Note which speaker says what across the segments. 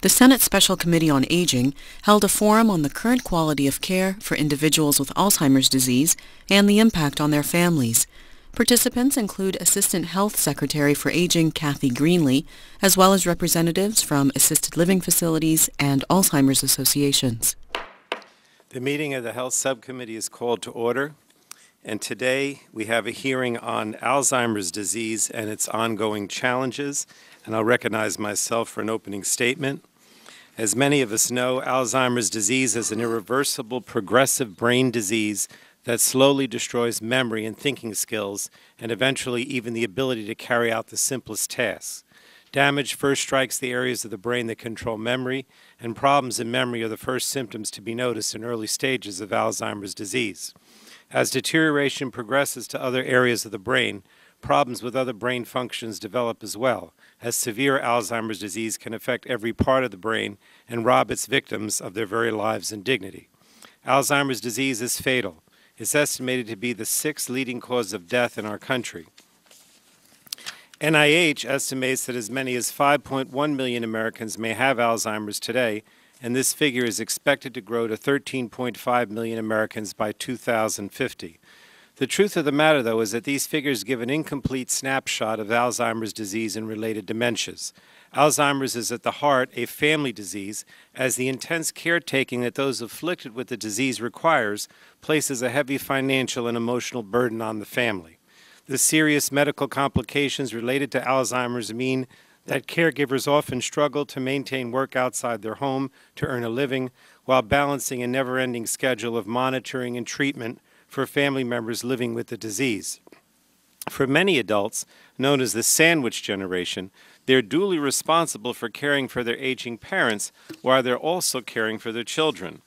Speaker 1: The Senate Special Committee on Aging held a forum on the current quality of care for individuals with Alzheimer's disease and the impact on their families. Participants include Assistant Health Secretary for Aging Kathy Greenlee, as well as representatives from assisted living facilities and Alzheimer's associations.
Speaker 2: The meeting of the Health Subcommittee is called to order, and today we have a hearing on Alzheimer's disease and its ongoing challenges, and I'll recognize myself for an opening statement. As many of us know, Alzheimer's disease is an irreversible progressive brain disease that slowly destroys memory and thinking skills, and eventually even the ability to carry out the simplest tasks. Damage first strikes the areas of the brain that control memory, and problems in memory are the first symptoms to be noticed in early stages of Alzheimer's disease. As deterioration progresses to other areas of the brain, problems with other brain functions develop as well, as severe Alzheimer's disease can affect every part of the brain and rob its victims of their very lives and dignity. Alzheimer's disease is fatal. It's estimated to be the sixth leading cause of death in our country. NIH estimates that as many as 5.1 million Americans may have Alzheimer's today, and this figure is expected to grow to 13.5 million Americans by 2050. The truth of the matter, though, is that these figures give an incomplete snapshot of Alzheimer's disease and related dementias. Alzheimer's is at the heart a family disease, as the intense caretaking that those afflicted with the disease requires places a heavy financial and emotional burden on the family. The serious medical complications related to Alzheimer's mean that caregivers often struggle to maintain work outside their home to earn a living while balancing a never ending schedule of monitoring and treatment for family members living with the disease. For many adults, known as the sandwich generation, they're duly responsible for caring for their aging parents while they're also caring for their children.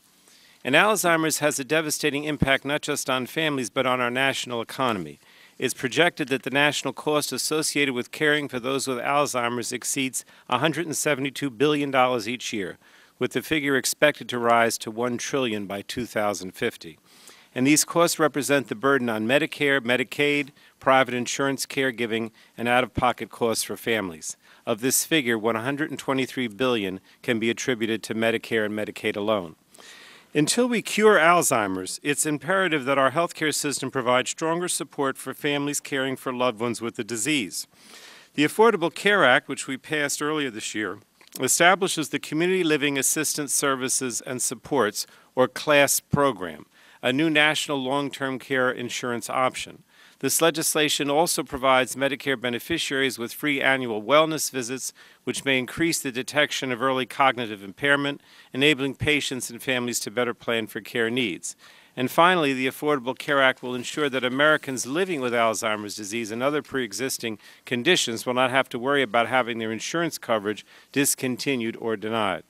Speaker 2: And Alzheimer's has a devastating impact not just on families but on our national economy. It's projected that the national cost associated with caring for those with Alzheimer's exceeds $172 billion each year, with the figure expected to rise to 1 trillion by 2050. And these costs represent the burden on Medicare, Medicaid, private insurance caregiving, and out-of-pocket costs for families. Of this figure, 123 billion can be attributed to Medicare and Medicaid alone. Until we cure Alzheimer's, it's imperative that our healthcare system provide stronger support for families caring for loved ones with the disease. The Affordable Care Act, which we passed earlier this year, establishes the Community Living Assistance Services and Supports, or CLASS program, a new national long-term care insurance option. This legislation also provides Medicare beneficiaries with free annual wellness visits, which may increase the detection of early cognitive impairment, enabling patients and families to better plan for care needs. And finally, the Affordable Care Act will ensure that Americans living with Alzheimer's disease and other pre-existing conditions will not have to worry about having their insurance coverage discontinued or denied.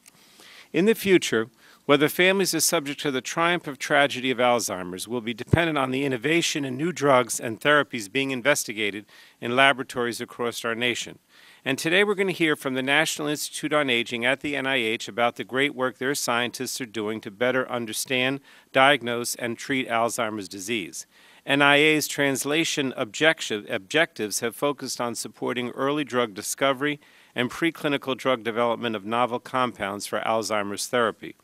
Speaker 2: In the future, whether families are subject to the triumph of tragedy of Alzheimer's will be dependent on the innovation in new drugs and therapies being investigated in laboratories across our nation. And today we're going to hear from the National Institute on Aging at the NIH about the great work their scientists are doing to better understand, diagnose, and treat Alzheimer's disease. NIA's translation objectives have focused on supporting early drug discovery and preclinical drug development of novel compounds for Alzheimer's therapy.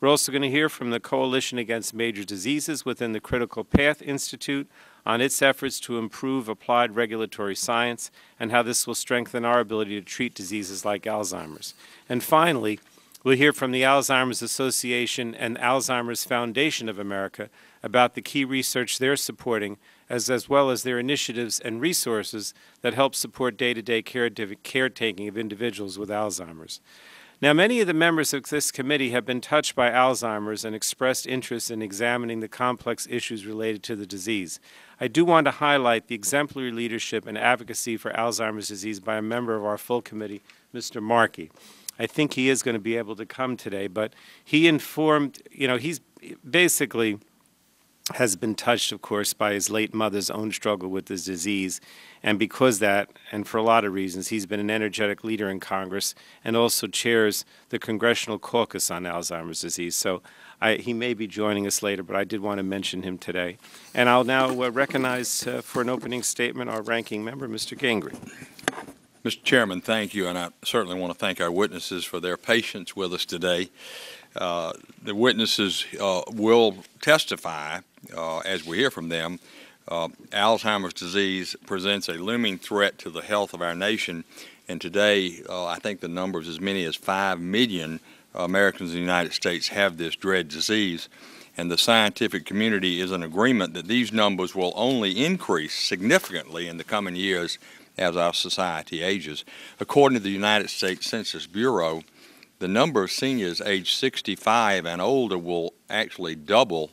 Speaker 2: We're also going to hear from the Coalition Against Major Diseases within the Critical Path Institute on its efforts to improve applied regulatory science and how this will strengthen our ability to treat diseases like Alzheimer's. And finally, we'll hear from the Alzheimer's Association and Alzheimer's Foundation of America about the key research they're supporting as, as well as their initiatives and resources that help support day-to-day -day caretaking of individuals with Alzheimer's. Now, many of the members of this committee have been touched by Alzheimer's and expressed interest in examining the complex issues related to the disease. I do want to highlight the exemplary leadership and advocacy for Alzheimer's disease by a member of our full committee, Mr. Markey. I think he is going to be able to come today, but he informed, you know, he's basically has been touched, of course, by his late mother's own struggle with this disease. And because that, and for a lot of reasons, he's been an energetic leader in Congress and also chairs the Congressional Caucus on Alzheimer's disease. So I, he may be joining us later, but I did want to mention him today. And I'll now uh, recognize uh, for an opening statement our ranking member, Mr. Gingrey.
Speaker 3: Mr. Chairman, thank you, and I certainly want to thank our witnesses for their patience with us today. Uh, the witnesses uh, will testify as we hear from them. Uh, Alzheimer's disease presents a looming threat to the health of our nation, and today uh, I think the numbers as many as 5 million Americans in the United States have this dread disease. And the scientific community is in agreement that these numbers will only increase significantly in the coming years as our society ages. According to the United States Census Bureau, the number of seniors age 65 and older will actually double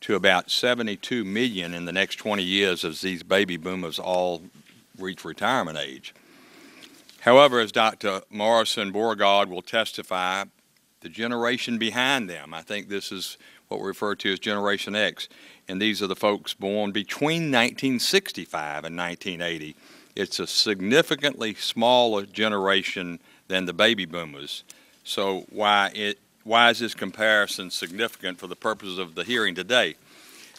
Speaker 3: to about 72 million in the next 20 years as these baby boomers all reach retirement age. However, as Dr. Morrison Bogorad will testify, the generation behind them, I think this is what we refer to as Generation X, and these are the folks born between 1965 and 1980. It's a significantly smaller generation than the baby boomers. So why it why is this comparison significant for the purposes of the hearing today?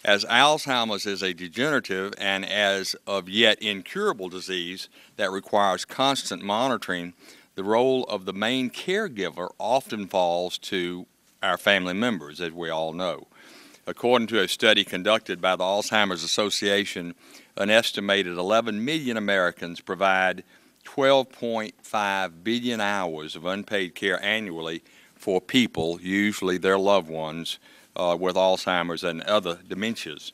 Speaker 3: As Alzheimer's is a degenerative and as of yet incurable disease that requires constant monitoring, the role of the main caregiver often falls to our family members, as we all know. According to a study conducted by the Alzheimer's Association, an estimated 11 million Americans provide 12.5 billion hours of unpaid care annually for people, usually their loved ones, uh, with Alzheimer's and other dementias.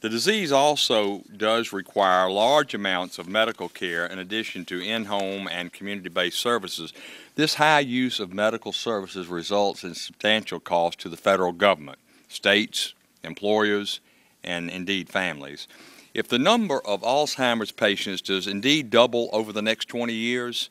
Speaker 3: The disease also does require large amounts of medical care in addition to in-home and community-based services. This high use of medical services results in substantial costs to the federal government, states, employers, and indeed families. If the number of Alzheimer's patients does indeed double over the next 20 years,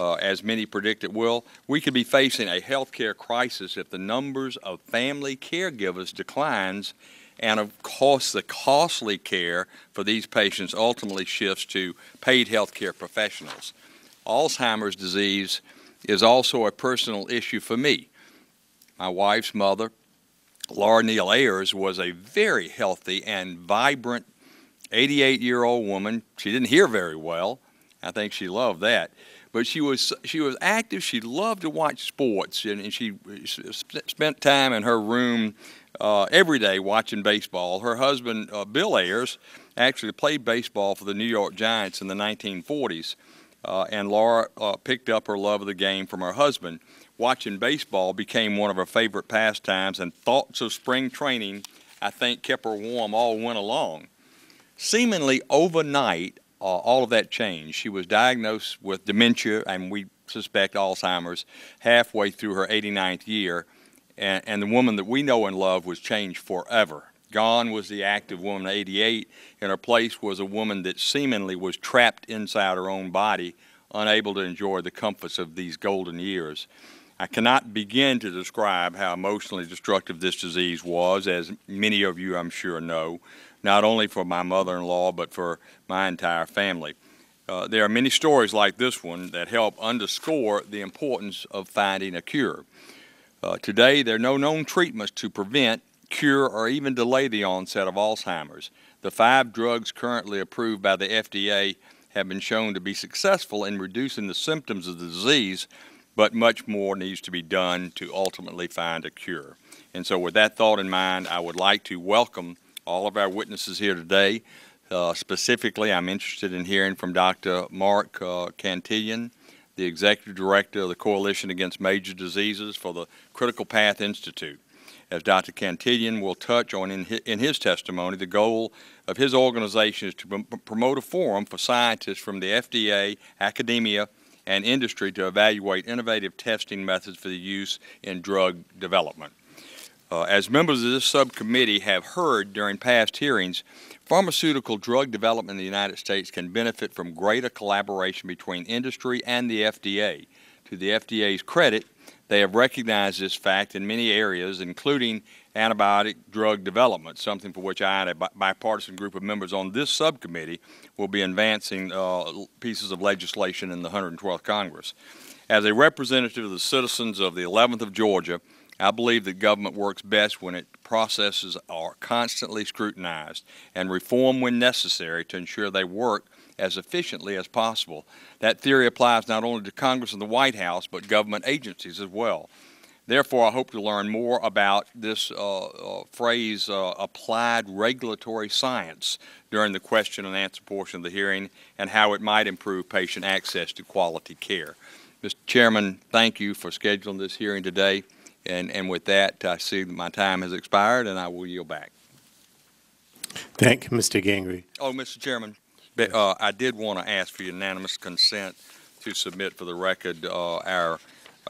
Speaker 3: uh, as many predict it will, we could be facing a healthcare crisis if the numbers of family caregivers declines and of course the costly care for these patients ultimately shifts to paid healthcare professionals. Alzheimer's disease is also a personal issue for me. My wife's mother, Laura Neal Ayers, was a very healthy and vibrant 88 year old woman. She didn't hear very well. I think she loved that. But she was she was active. She loved to watch sports, and, and she spent time in her room uh, every day watching baseball. Her husband, uh, Bill Ayers, actually played baseball for the New York Giants in the 1940s, uh, and Laura uh, picked up her love of the game from her husband. Watching baseball became one of her favorite pastimes, and thoughts of spring training, I think, kept her warm all winter long. Seemingly overnight, uh, all of that changed. She was diagnosed with dementia, and we suspect Alzheimer's, halfway through her 89th year. And, and the woman that we know and love was changed forever. Gone was the active woman at 88. In her place was a woman that seemingly was trapped inside her own body, unable to enjoy the comforts of these golden years. I cannot begin to describe how emotionally destructive this disease was, as many of you, I'm sure, know not only for my mother-in-law, but for my entire family. Uh, there are many stories like this one that help underscore the importance of finding a cure. Uh, today, there are no known treatments to prevent, cure, or even delay the onset of Alzheimer's. The five drugs currently approved by the FDA have been shown to be successful in reducing the symptoms of the disease, but much more needs to be done to ultimately find a cure. And so with that thought in mind, I would like to welcome all of our witnesses here today. Uh, specifically, I'm interested in hearing from Dr. Mark uh, Cantillon, the Executive Director of the Coalition Against Major Diseases for the Critical Path Institute. As Dr. Cantillon will touch on in his, in his testimony, the goal of his organization is to promote a forum for scientists from the FDA, academia, and industry to evaluate innovative testing methods for the use in drug development. Uh, as members of this subcommittee have heard during past hearings, pharmaceutical drug development in the United States can benefit from greater collaboration between industry and the FDA. To the FDA's credit, they have recognized this fact in many areas, including antibiotic drug development, something for which I and a bipartisan group of members on this subcommittee will be advancing uh, pieces of legislation in the 112th Congress. As a representative of the citizens of the 11th of Georgia, I believe that government works best when its processes are constantly scrutinized and reformed when necessary to ensure they work as efficiently as possible. That theory applies not only to Congress and the White House, but government agencies as well. Therefore, I hope to learn more about this uh, uh, phrase, uh, applied regulatory science, during the question and answer portion of the hearing and how it might improve patient access to quality care. Mr. Chairman, thank you for scheduling this hearing today. And, and with that, I see that my time has expired and I will yield back.
Speaker 2: Thank you, Mr. Gingrey.
Speaker 3: Oh, Mr. Chairman, uh, I did want to ask for unanimous consent to submit for the record uh, our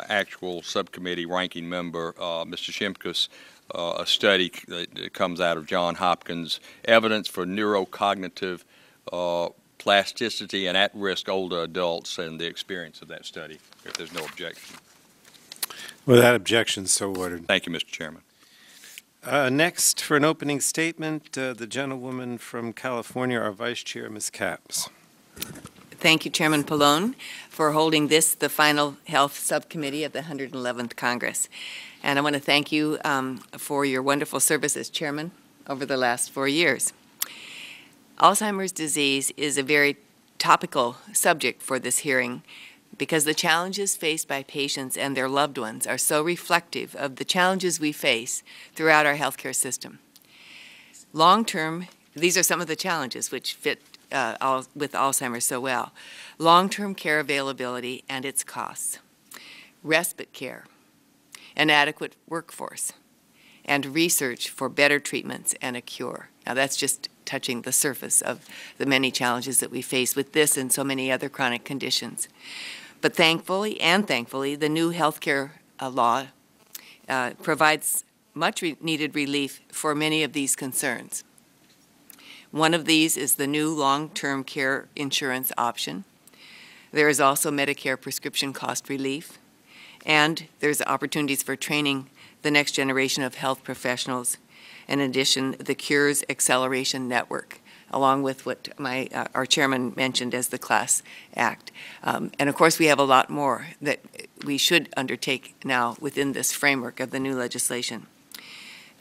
Speaker 3: actual subcommittee ranking member, uh, Mr. Shimkus, uh, a study that comes out of John Hopkins, evidence for neurocognitive uh, plasticity in at-risk older adults and the experience of that study, if there's no objection.
Speaker 2: Without objection, so ordered.
Speaker 3: Thank you, Mr. Chairman.
Speaker 2: Uh, next, for an opening statement, uh, the gentlewoman from California, our Vice Chair, Ms. Capps.
Speaker 4: Thank you, Chairman Pallone, for holding this, the final health subcommittee of the 111th Congress. And I want to thank you um, for your wonderful service as chairman over the last four years. Alzheimer's disease is a very topical subject for this hearing because the challenges faced by patients and their loved ones are so reflective of the challenges we face throughout our healthcare system. Long term, these are some of the challenges which fit uh, with Alzheimer's so well. Long-term care availability and its costs, respite care, an adequate workforce, and research for better treatments and a cure. Now that's just touching the surface of the many challenges that we face with this and so many other chronic conditions. But thankfully, and thankfully, the new healthcare uh, law uh, provides much re needed relief for many of these concerns. One of these is the new long-term care insurance option. There is also Medicare prescription cost relief, and there's opportunities for training the next generation of health professionals. In addition, the Cures Acceleration Network, along with what my uh, our chairman mentioned as the Class Act. Um, and of course, we have a lot more that we should undertake now within this framework of the new legislation.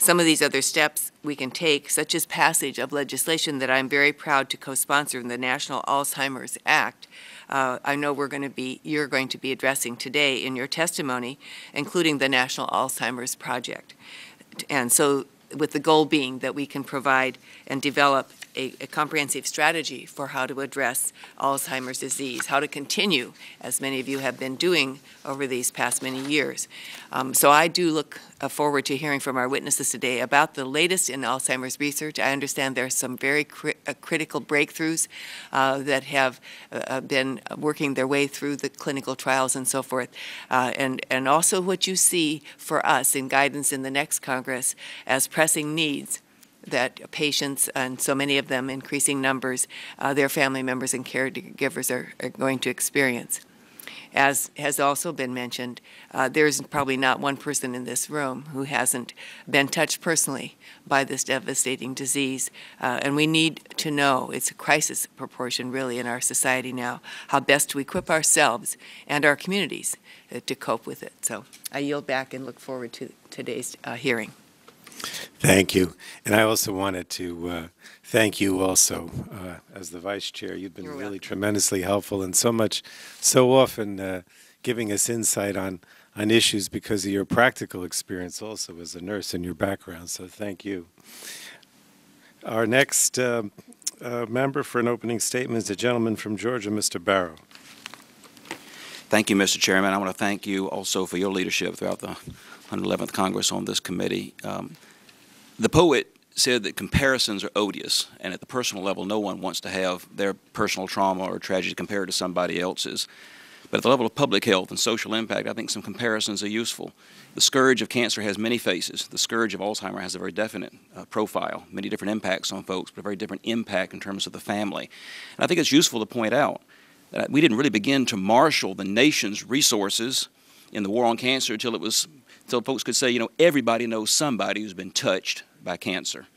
Speaker 4: Some of these other steps we can take, such as passage of legislation that I'm very proud to co-sponsor in the National Alzheimer's Act, uh, I know we're going to be, you're going to be addressing today in your testimony, including the National Alzheimer's Project. And so with the goal being that we can provide and develop a, a, comprehensive strategy for how to address Alzheimer's disease, how to continue, as many of you have been doing over these past many years. Um, so I do look uh, forward to hearing from our witnesses today about the latest in Alzheimer's research. I understand there are some very cri uh, critical breakthroughs uh, that have uh, uh, been working their way through the clinical trials and so forth, uh, and, and also what you see for us in guidance in the next Congress as pressing needs that patients, and so many of them, increasing numbers, uh, their family members and caregivers are, are, going to experience. As has also been mentioned, uh, there's probably not one person in this room who hasn't been touched personally by this devastating disease. Uh, and we need to know, it's a crisis proportion really in our society now, how best to equip ourselves and our communities uh, to cope with it. So I yield back and look forward to today's uh, hearing.
Speaker 2: Thank you. And I also wanted to uh, thank you also uh, as the vice chair. You've been
Speaker 4: You're
Speaker 2: really
Speaker 4: welcome.
Speaker 2: tremendously helpful and so much, so often uh, giving us insight on, on issues because of your practical experience also as a nurse and your background. So thank you. Our next uh, uh, member for an opening statement is the gentleman from Georgia, Mr. Barrow.
Speaker 5: Thank you, Mr. Chairman. I want to thank you also for your leadership throughout the 111th Congress on this committee. Um, the poet said that comparisons are odious, and at the personal level, no one wants to have their personal trauma or tragedy compared to somebody else's. But at the level of public health and social impact, I think some comparisons are useful. The scourge of cancer has many faces. The scourge of Alzheimer has a very definite uh, profile, many different impacts on folks, but a very different impact in terms of the family. And I think it's useful to point out that we didn't really begin to marshal the nation's resources in the war on cancer until it was, until folks could say, you know, everybody knows somebody who's been touched by cancer.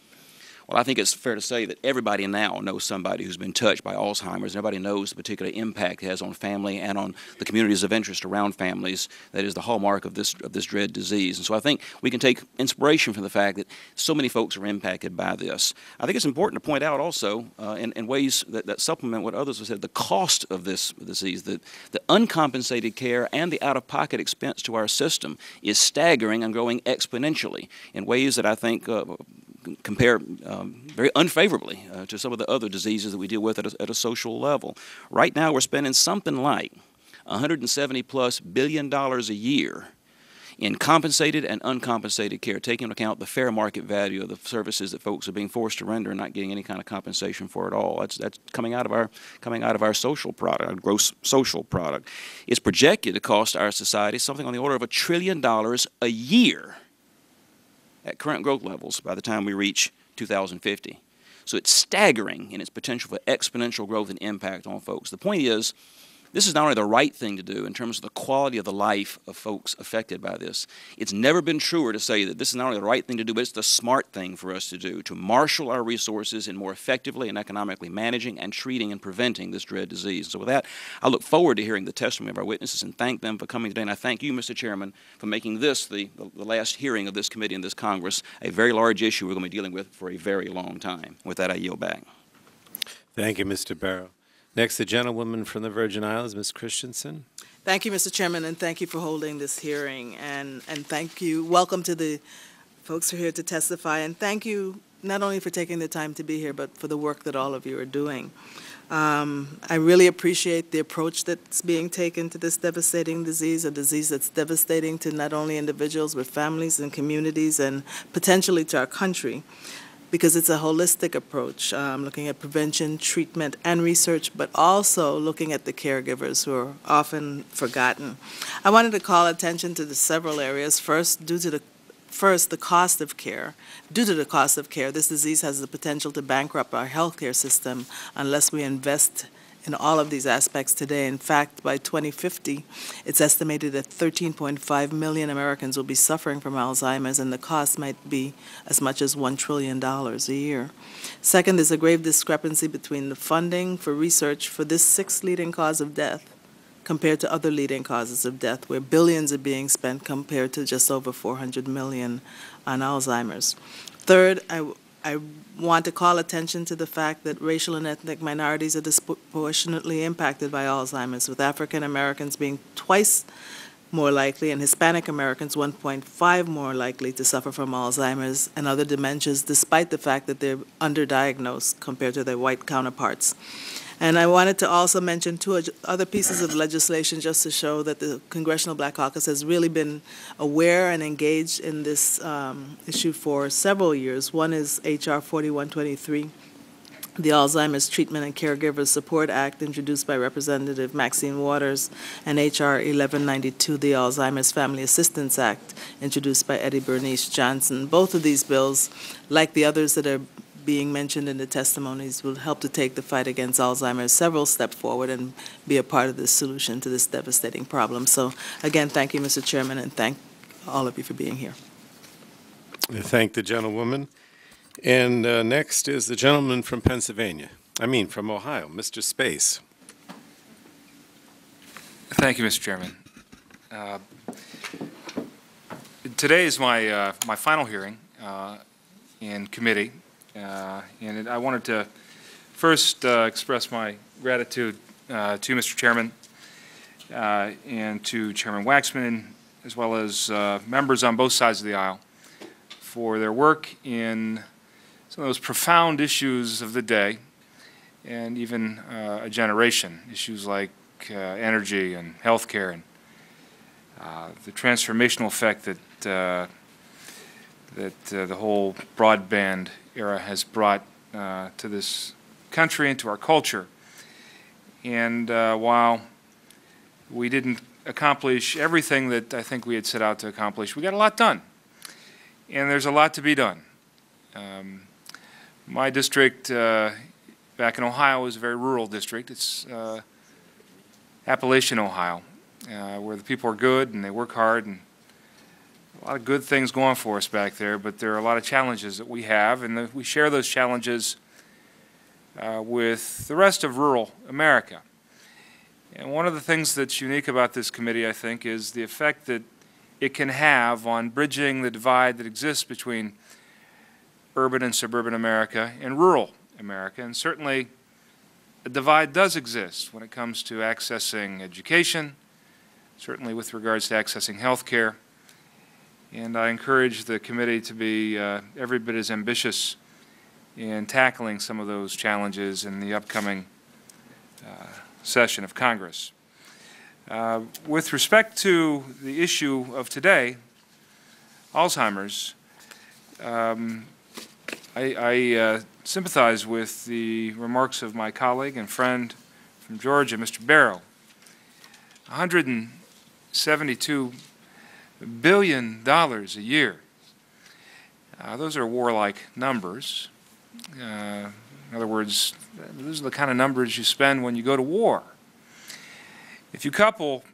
Speaker 5: Well, I think it's fair to say that everybody now knows somebody who's been touched by Alzheimer's. Everybody knows the particular impact it has on family and on the communities of interest around families. That is the hallmark of this of this dread disease. And so I think we can take inspiration from the fact that so many folks are impacted by this. I think it's important to point out also, uh, in, in ways that, that supplement what others have said, the cost of this disease, the, the uncompensated care and the out-of-pocket expense to our system is staggering and growing exponentially in ways that I think uh, compare um, very unfavorably uh, to some of the other diseases that we deal with at a, at a social level. Right now, we're spending something like 170 plus billion dollars a year in compensated and uncompensated care, taking into account the fair market value of the services that folks are being forced to render and not getting any kind of compensation for at all. That's, that's coming out of our coming out of our social product, our gross social product. It's projected to cost our society something on the order of a trillion dollars a year at current growth levels by the time we reach 2050. So it's staggering in its potential for exponential growth and impact on folks. The point is, this is not only the right thing to do in terms of the quality of the life of folks affected by this, it's never been truer to say that this is not only the right thing to do, but it's the smart thing for us to do to marshal our resources in more effectively and economically managing and treating and preventing this dread disease. So, with that, I look forward to hearing the testimony of our witnesses and thank them for coming today. And I thank you, Mr. Chairman, for making this the, the, last hearing of this committee in this Congress, a very large issue we're going to be dealing with for a very long time. With that, I yield back.
Speaker 2: Thank you, Mr. Barrow. Next, the gentlewoman from the Virgin Islands, Ms. Christensen.
Speaker 6: Thank you, Mr. Chairman, and thank you for holding this hearing. And, and thank you, welcome to the folks who are here to testify. And thank you not only for taking the time to be here, but for the work that all of you are doing. Um, I really appreciate the approach that's being taken to this devastating disease, a disease that's devastating to not only individuals, but families and communities, and potentially to our country because it's a holistic approach, um, looking at prevention, treatment, and research, but also looking at the caregivers who are often forgotten. I wanted to call attention to the several areas. First, due to the First, the cost of care. Due to the cost of care, this disease has the potential to bankrupt our healthcare system unless we invest in all of these aspects today. In fact, by 2050, it's estimated that 13.5 million Americans will be suffering from Alzheimer's, and the cost might be as much as $1 trillion a year. Second, there's a grave discrepancy between the funding for research for this sixth leading cause of death compared to other leading causes of death, where billions are being spent compared to just over 400 million on Alzheimer's. Third, I, I want to call attention to the fact that racial and ethnic minorities are disproportionately impacted by Alzheimer's, with African Americans being twice more likely and Hispanic Americans 1.5 more likely to suffer from Alzheimer's and other dementias, despite the fact that they're underdiagnosed compared to their white counterparts. And I wanted to also mention two other pieces of legislation just to show that the Congressional Black Caucus has really been aware and engaged in this um, issue for several years. One is H.R. 4123, the Alzheimer's Treatment and Caregivers Support Act, introduced by Representative Maxine Waters, and H.R. 1192, the Alzheimer's Family Assistance Act, introduced by Eddie Bernice Johnson. Both of these bills, like the others that are being mentioned in the testimonies will help to take the fight against Alzheimer's several steps forward and be a part of the solution to this devastating problem. So again, thank you, Mr. Chairman, and thank all of you for being here.
Speaker 2: Thank the gentlewoman. And uh, next is the gentleman from Pennsylvania. I mean, from Ohio, Mr. Space.
Speaker 7: Thank you, Mr. Chairman. Uh, today is my uh, my final hearing uh, in committee uh, and I wanted to first uh, express my gratitude uh, to Mr. Chairman and to Chairman Waxman, as well as members on both sides of the aisle for their work in some of those profound issues of the day and even uh, a generation, issues like uh, energy and healthcare and uh, the transformational effect that that the whole broadband era has brought uh, to this country and to our culture. And uh, while we didn't accomplish everything that I think we had set out to accomplish, we got a lot done. And there's a lot to be done. Um, my district uh, back in Ohio is a very rural district. It's uh, Appalachian, Ohio, uh, where the people are good and they work hard and a lot of good things going for us back there, but there are a lot of challenges that we have, and the, we share those challenges uh, with the rest of rural America. And one of the things that's unique about this committee, I think, is the effect that it can have on bridging the divide that exists between urban and suburban America and rural America. And certainly, a divide does exist when it comes to accessing education, certainly with regards to accessing health care. And I encourage the committee to be uh, every bit as ambitious in tackling some of those challenges in the upcoming uh, session of Congress. Uh, with respect to the issue of today, Alzheimer's, um, I, I uh, sympathize with the remarks of my colleague and friend from Georgia, Mr. Barrow. 172 billion dollars a year. Uh, those are warlike numbers. Uh, in other words, those are the kind of numbers you spend when you go to war. If you couple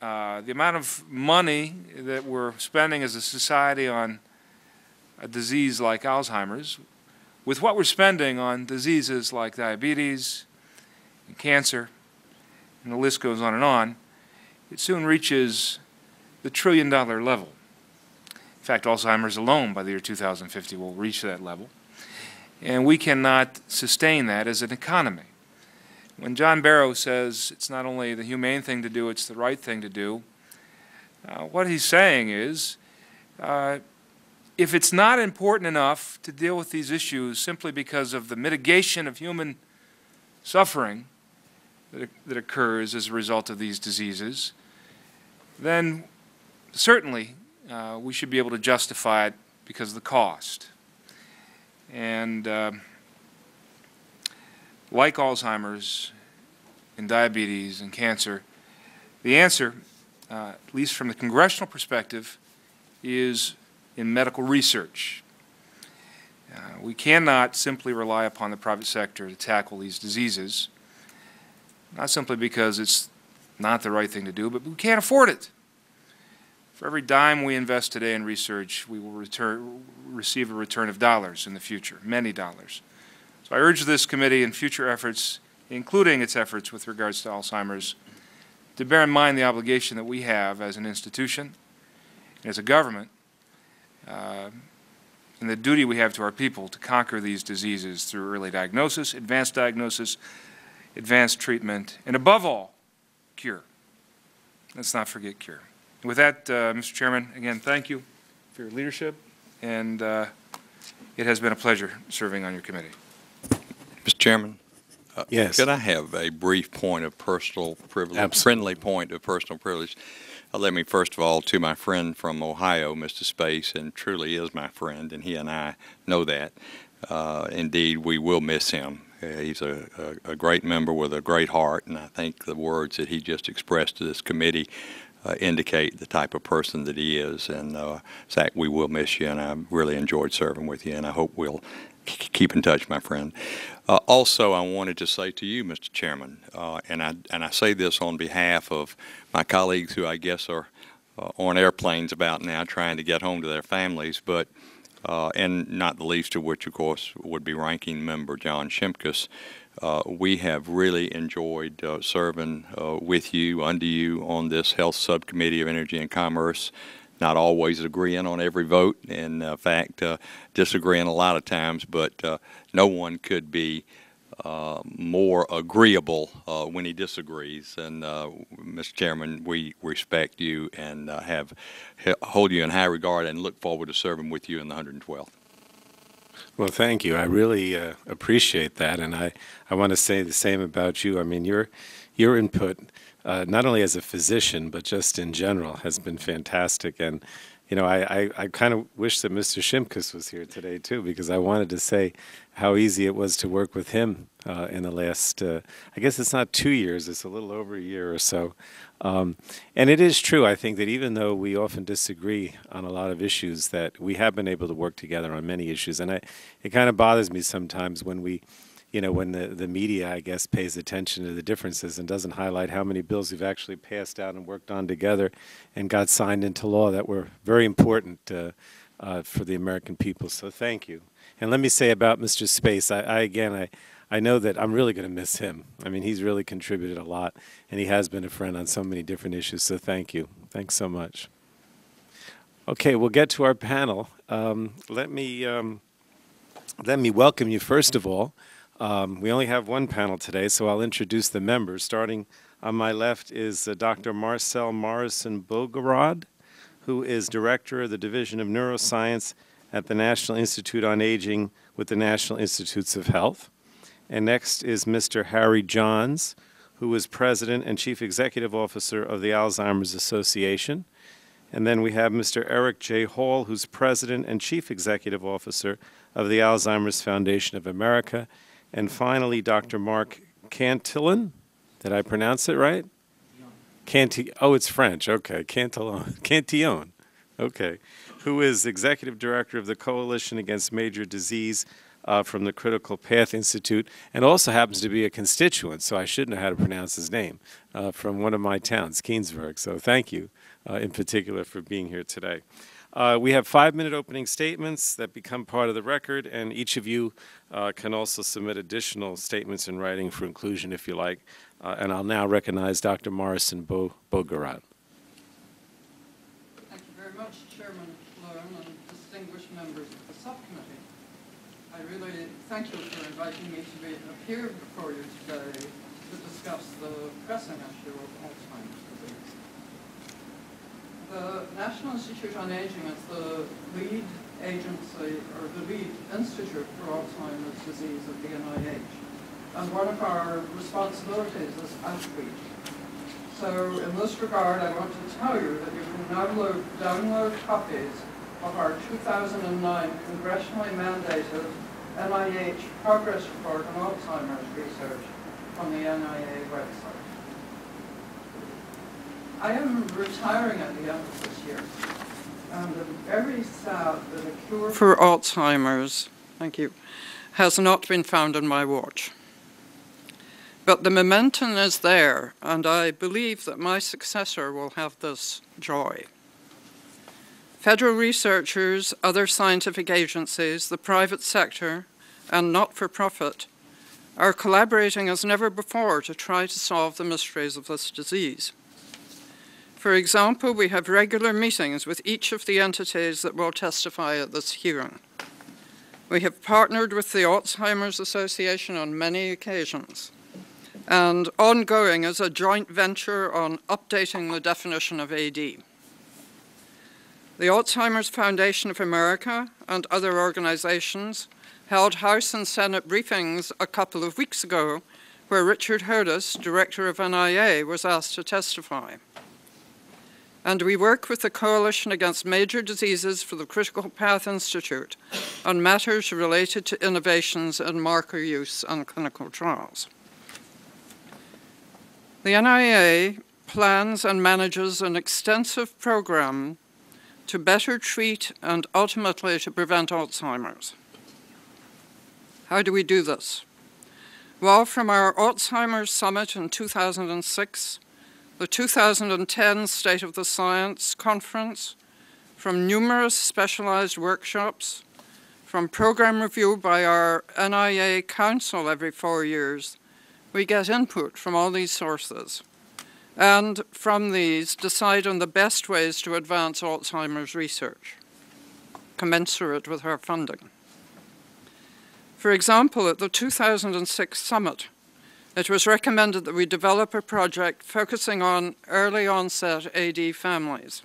Speaker 7: uh, the amount of money that we're spending as a society on a disease like Alzheimer's with what we're spending on diseases like diabetes and cancer, and the list goes on and on, it soon reaches the trillion dollar level. In fact, Alzheimer's alone by the year 2050 will reach that level. And we cannot sustain that as an economy. When John Barrow says it's not only the humane thing to do, it's the right thing to do, uh, what he's saying is uh, if it's not important enough to deal with these issues simply because of the mitigation of human suffering that, that occurs as a result of these diseases, then certainly uh, we should be able to justify it because of the cost. And uh, like Alzheimer's and diabetes and cancer, the answer, uh, at least from the congressional perspective, is in medical research. Uh, we cannot simply rely upon the private sector to tackle these diseases, not simply because it's not the right thing to do, but we can't afford it. For every dime we invest today in research, we will return, receive a return of dollars in the future, many dollars. So I urge this committee in future efforts, including its efforts with regards to Alzheimer's, to bear in mind the obligation that we have as an institution, as a government, uh, and the duty we have to our people to conquer these diseases through early diagnosis, advanced diagnosis, advanced treatment, and above all, cure. Let's not forget cure. With that, uh, Mr. Chairman, again, thank you for your leadership, and uh, it has been a pleasure serving on your committee.
Speaker 3: Mr. Chairman? uh,
Speaker 2: Yes.
Speaker 3: Could I have a brief point of personal privilege,
Speaker 2: Absolutely.
Speaker 3: friendly point of personal privilege? Uh, Let me first of all, to my friend from Ohio, Mr. Space, and truly is my friend, and he and I know that. Uh, Indeed, we will miss him. Uh, He's a, a, a great member with a great heart, and I think the words that he just expressed to this committee uh, indicate the type of person that he is. And uh, Zach, we will miss you, and I really enjoyed serving with you, and I hope we'll keep in touch, my friend. Uh, also, I wanted to say to you, Mr. Chairman, uh, and I and I say this on behalf of my colleagues who I guess are uh, on airplanes about now, trying to get home to their families, but. Uh, and not the least of which, of course, would be Ranking Member John Shimkus. Uh, we have really enjoyed uh, serving uh, with you, under you, on this Health Subcommittee of Energy and Commerce. Not always agreeing on every vote, in uh, fact, uh, disagreeing a lot of times, but no one could be more agreeable when he disagrees. And, Mr. Chairman, we respect you and have hold you in high regard and look forward to serving with you in the 112th.
Speaker 2: Well, thank you. I really uh, appreciate that, and I, I want to say the same about you. I mean, your your input, uh, not only as a physician but just in general, has been fantastic. And you know, I, I, I kind of wish that Mr. Shimkus was here today too, because I wanted to say how easy it was to work with him uh, in the last. Uh, I guess it's not two years; it's a little over a year or so. Um, and it is true, I think, that even though we often disagree on a lot of issues, that we have been able to work together on many issues. And I, it kind of bothers me sometimes when we you know, when the, the media, I guess, pays attention to the differences and doesn't highlight how many bills we've actually passed out and worked on together and got signed into law that were very important uh, uh, for the American people. So thank you. And let me say about Mr. Space, I, I again, I, I know that I'm really going to miss him. I mean, he's really contributed a lot, and he has been a friend on so many different issues. So thank you. Thanks so much. Okay, we'll get to our panel. Um, let me um, let me welcome you first of all. Um, we only have one panel today, so I'll introduce the members. Starting on my left is uh, Dr. Marcelle Morrison Bogorad, who is Director of the Division of Neuroscience at the National Institute on Aging with the National Institutes of Health. And next is Mr. Harry Johns, who is President and Chief Executive Officer of the Alzheimer's Association. And then we have Mr. Eric J. Hall, who's President and Chief Executive Officer of the Alzheimer's Foundation of America. And finally, Dr. Mark Cantillon. Did I pronounce it right? Canti- oh, it's French. Okay, Cantillon. Cantillon. Okay. Who is Executive Director of the Coalition Against Major Disease uh, from the Critical Path Institute, and also happens to be a constituent, so I should know how to pronounce his name, uh, from one of my towns, Keansburg. So thank you uh, in particular for being here today. Uh, we have five minute opening statements that become part of the record, and each of you uh, can also submit additional statements in writing for inclusion if you like. Uh, and I'll now recognize Dr. Morrison Bo- Bogorad.
Speaker 8: Thank you very much, Chairman Pallone and distinguished members of the subcommittee. I really thank you for inviting me to be, appear before you today to discuss the pressing issue of Alzheimer's disease. The National Institute on Aging is the lead agency or the lead institute for Alzheimer's disease at the NIH. And one of our responsibilities is outreach. So in this regard, I want to tell you that you can download, download copies of our 2009 congressionally mandated NIH progress report on Alzheimer's research from the NIA website. I am retiring at the end of this year, and I'm very sad that a cure for Alzheimer's, thank you, has not been found in my watch. But the momentum is there, and I believe that my successor will have this joy. Federal researchers, other scientific agencies, the private sector, and not for profit are collaborating as never before to try to solve the mysteries of this disease. For example, we have regular meetings with each of the entities that will testify at this hearing. We have partnered with the Alzheimer's Association on many occasions, and ongoing is a joint venture on updating the definition of AD. The Alzheimer's Foundation of America and other organizations held House and Senate briefings a couple of weeks ago where Richard Hodes, director of NIA, was asked to testify. And we work with the Coalition Against Major Diseases for the Critical Path Institute on matters related to innovations in marker use and clinical trials. The NIA plans and manages an extensive program to better treat and ultimately to prevent Alzheimer's. How do we do this? Well, from our Alzheimer's Summit in 2006, the 2010 State of the Science Conference, from numerous specialized workshops, from program review by our NIA Council every four years, we get input from all these sources. And from these, decide on the best ways to advance Alzheimer's research, commensurate with our funding. For example, at the 2006 summit, it was recommended that we develop a project focusing on early onset AD families.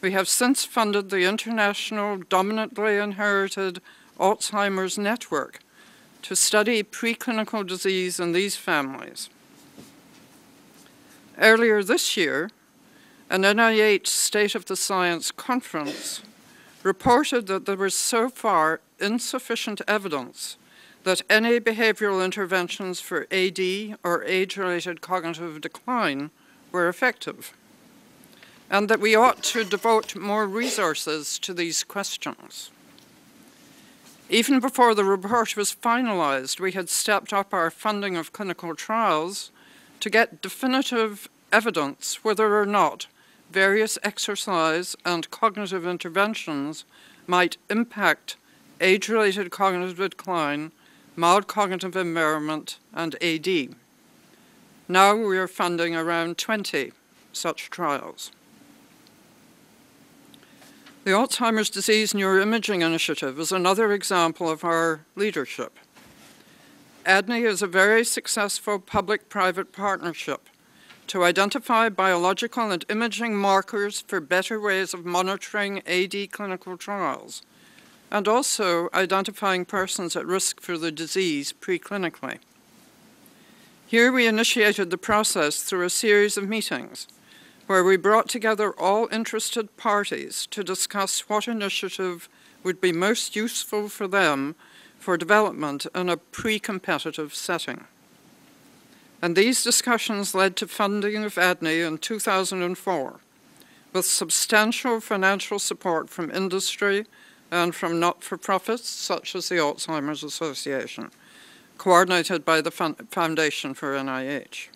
Speaker 8: We have since funded the International Dominantly Inherited Alzheimer's Network to study preclinical disease in these families. Earlier this year, an NIH State of the Science conference reported that there was so far insufficient evidence that any behavioral interventions for AD or age-related cognitive decline were effective, and that we ought to devote more resources to these questions. Even before the report was finalized, we had stepped up our funding of clinical trials to get definitive evidence whether or not various exercise and cognitive interventions might impact age-related cognitive decline, mild cognitive impairment, and AD. Now we are funding around 20 such trials. The Alzheimer's Disease Neuroimaging Initiative is another example of our leadership. ADNI is a very successful public-private partnership to identify biological and imaging markers for better ways of monitoring AD clinical trials, and also identifying persons at risk for the disease preclinically. Here we initiated the process through a series of meetings where we brought together all interested parties to discuss what initiative would be most useful for them for development in a pre-competitive setting. And these discussions led to funding of ADNI in 2004, with substantial financial support from industry and from not-for-profits such as the Alzheimer's Association, coordinated by the Foundation for NIH.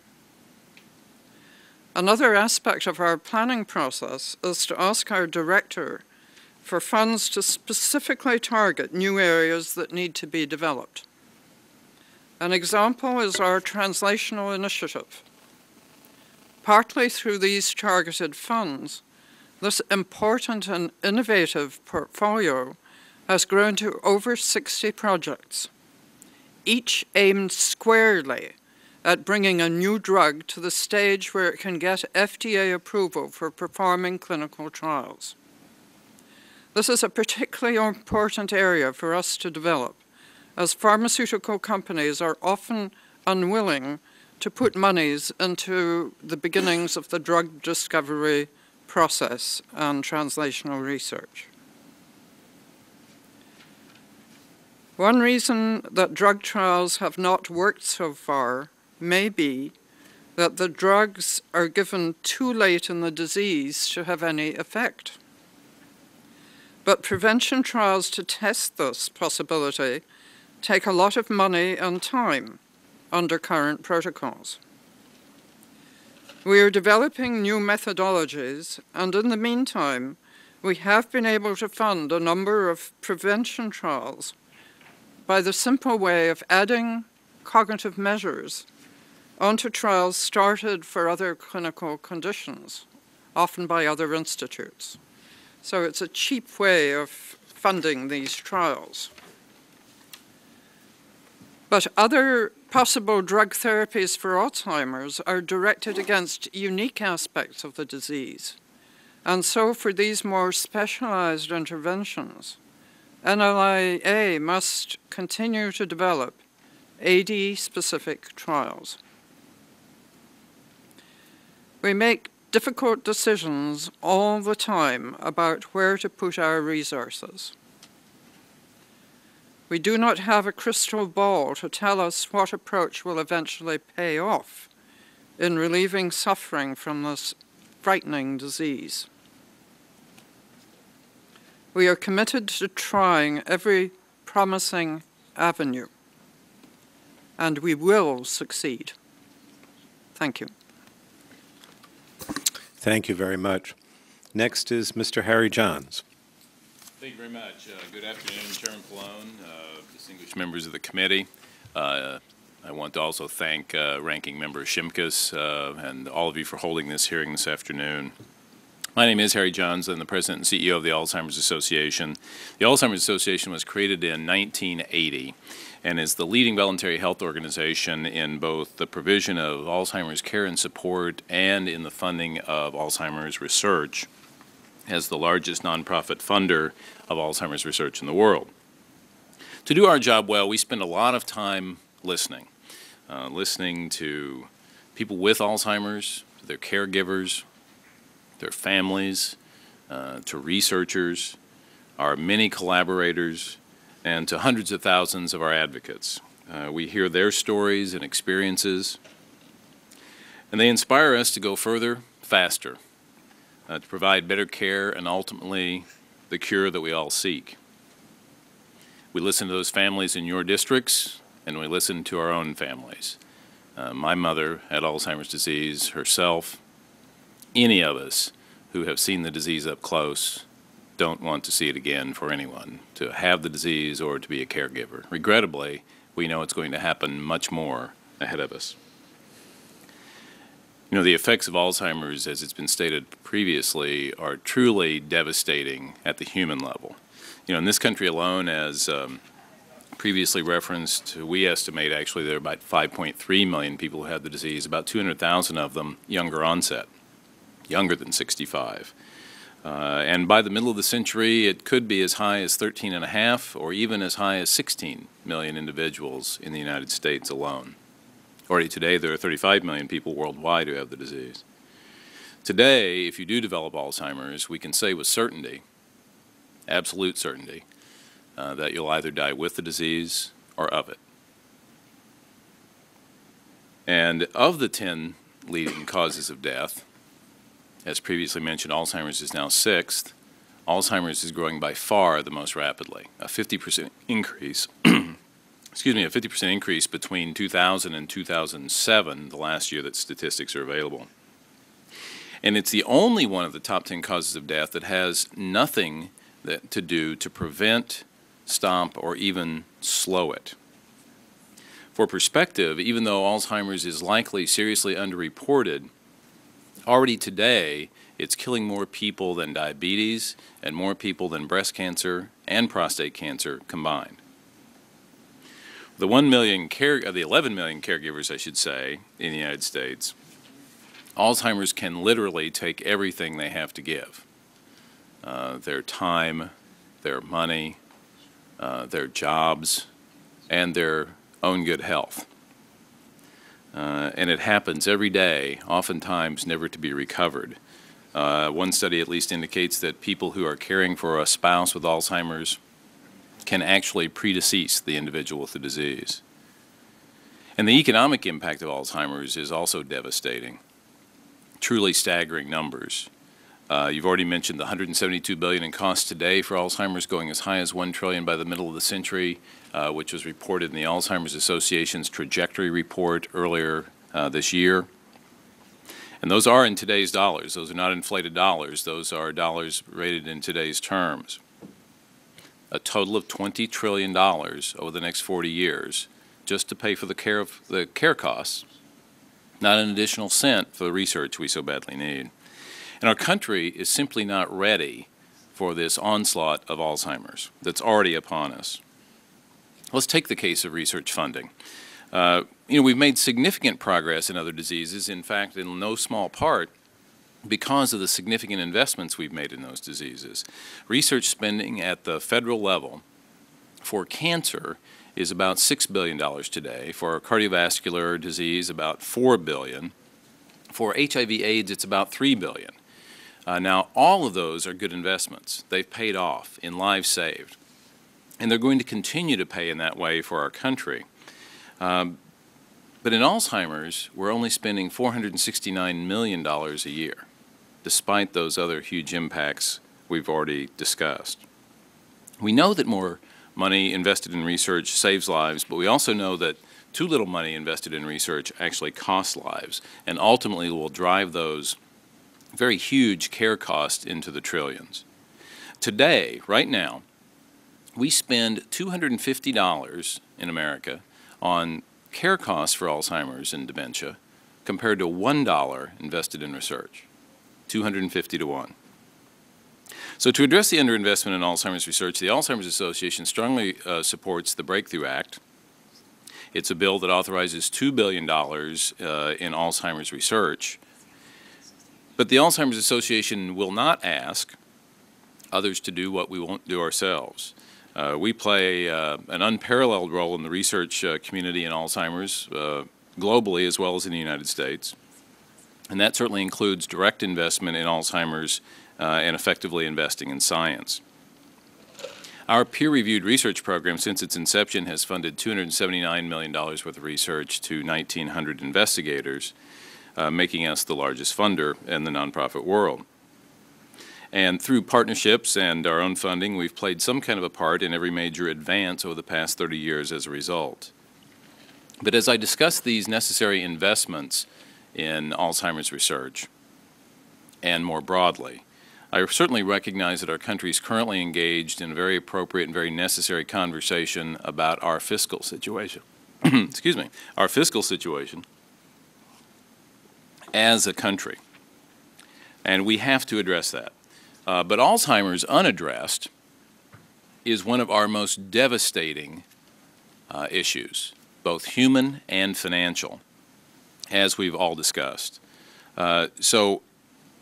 Speaker 8: Another aspect of our planning process is to ask our director for funds to specifically target new areas that need to be developed. An example is our translational initiative. Partly through these targeted funds, this important and innovative portfolio has grown to over 60 projects, each aimed squarely at bringing a new drug to the stage where it can get FDA approval for performing clinical trials. This is a particularly important area for us to develop, as pharmaceutical companies are often unwilling to put monies into the beginnings of the drug discovery process and translational research. One reason that drug trials have not worked so far may be that the drugs are given too late in the disease to have any effect. But prevention trials to test this possibility take a lot of money and time under current protocols. We are developing new methodologies, and in the meantime, we have been able to fund a number of prevention trials by the simple way of adding cognitive measures onto trials started for other clinical conditions, often by other institutes. So it's a cheap way of funding these trials. But other possible drug therapies for Alzheimer's are directed against unique aspects of the disease. And so for these more specialized interventions, NIA must continue to develop AD-specific trials. We make difficult decisions all the time about where to put our resources. We do not have a crystal ball to tell us what approach will eventually pay off in relieving suffering from this frightening disease. We are committed to trying every promising avenue, and we will succeed. Thank you.
Speaker 2: Thank you very much. Next is Mr. Harry Johns.
Speaker 9: Thank you very much. Uh, good afternoon, Chairman Pallone, uh, distinguished members of the committee. Uh, I want to also thank uh, Ranking Member Shimkus uh, and all of you for holding this hearing this afternoon. My name is Harry Johns. I'm the President and CEO of the Alzheimer's Association. The Alzheimer's Association was created in 1980 and is the leading voluntary health organization in both the provision of Alzheimer's care and support and in the funding of Alzheimer's research as the largest nonprofit funder of Alzheimer's research in the world. To do our job well, we spend a lot of time listening, uh, listening to people with Alzheimer's, their caregivers, their families, uh, to researchers, our many collaborators, and to hundreds of thousands of our advocates. Uh, we hear their stories and experiences, and they inspire us to go further, faster, uh, to provide better care and ultimately the cure that we all seek. We listen to those families in your districts, and we listen to our own families. Uh, my mother had Alzheimer's disease herself. Any of us who have seen the disease up close don't want to see it again for anyone, to have the disease or to be a caregiver. Regrettably, we know it's going to happen much more ahead of us. You know, the effects of Alzheimer's, as it's been stated previously, are truly devastating at the human level. You know, in this country alone, as um, previously referenced, we estimate actually there are about 5.3 million people who have the disease, about 200,000 of them younger onset, younger than 65. Uh, and by the middle of the century, it could be as high as 13 and a half or even as high as 16 million individuals in the United States alone. Already today, there are 35 million people worldwide who have the disease. Today, if you do develop Alzheimer's, we can say with certainty, absolute certainty, uh, that you'll either die with the disease or of it. And of the 10 leading causes of death, as previously mentioned, Alzheimer's is now sixth. Alzheimer's is growing by far the most rapidly, a 50% increase. excuse me, a 50% increase between 2000 and 2007, the last year that statistics are available. And it's the only one of the top 10 causes of death that has nothing that, to do to prevent stop, or even slow it. For perspective, even though Alzheimer's is likely seriously underreported, already today it's killing more people than diabetes and more people than breast cancer and prostate cancer combined. The 1 million care, uh, the 11 million caregivers, I should say, in the United States, Alzheimer's can literally take everything they have to give. Uh, their time, their money, uh, their jobs, and their own good health. Uh, and it happens every day, oftentimes never to be recovered. Uh, one study at least indicates that people who are caring for a spouse with Alzheimer's can actually predecease the individual with the disease. And the economic impact of Alzheimer's is also devastating. Truly staggering numbers. Uh, you've already mentioned the 172 billion in costs today for Alzheimer's, going as high as 1 trillion by the middle of the century, uh, which was reported in the Alzheimer's Association's trajectory report earlier uh, this year. And those are in today's dollars. Those are not inflated dollars. Those are dollars rated in today's terms. A total of 20 trillion dollars over the next 40 years, just to pay for the care of the care costs, not an additional cent for the research we so badly need. And our country is simply not ready for this onslaught of Alzheimer's that's already upon us. Let's take the case of research funding. Uh, you know, we've made significant progress in other diseases, in fact, in no small part because of the significant investments we've made in those diseases. Research spending at the federal level for cancer is about $6 billion today. For cardiovascular disease, about 4 billion. For HIV AIDS, it's about 3 billion. Uh, now, all of those are good investments. They've paid off in lives saved. And they're going to continue to pay in that way for our country. Um, but in Alzheimer's, we're only spending $469 million a year, despite those other huge impacts we've already discussed. We know that more money invested in research saves lives, but we also know that too little money invested in research actually costs lives and ultimately will drive those very huge care costs into the trillions. Today, right now, we spend $250 in America on care costs for Alzheimer's and dementia compared to $1 invested in research, 250 to 1. So to address the underinvestment in Alzheimer's research, the Alzheimer's Association strongly uh, supports the Breakthrough Act. It's a bill that authorizes $2 billion uh, in Alzheimer's research but the Alzheimer's Association will not ask others to do what we won't do ourselves. Uh, we play uh, an unparalleled role in the research uh, community in Alzheimer's, uh, globally as well as in the United States. And that certainly includes direct investment in Alzheimer's uh, and effectively investing in science. Our peer-reviewed research program since its inception has funded $279 million worth of research to 1,900 investigators uh, making us the largest funder in the nonprofit world. And through partnerships and our own funding, we've played some kind of a part in every major advance over the past 30 years as a result. But as I discuss these necessary investments in Alzheimer's research, and more broadly, I certainly recognize that our country is currently engaged in a very appropriate and very necessary conversation about our fiscal situation. Excuse me, our fiscal situation as a country. And we have to address that. Uh, but Alzheimer's unaddressed is one of our most devastating uh, issues, both human and financial, as we've all discussed. Uh, so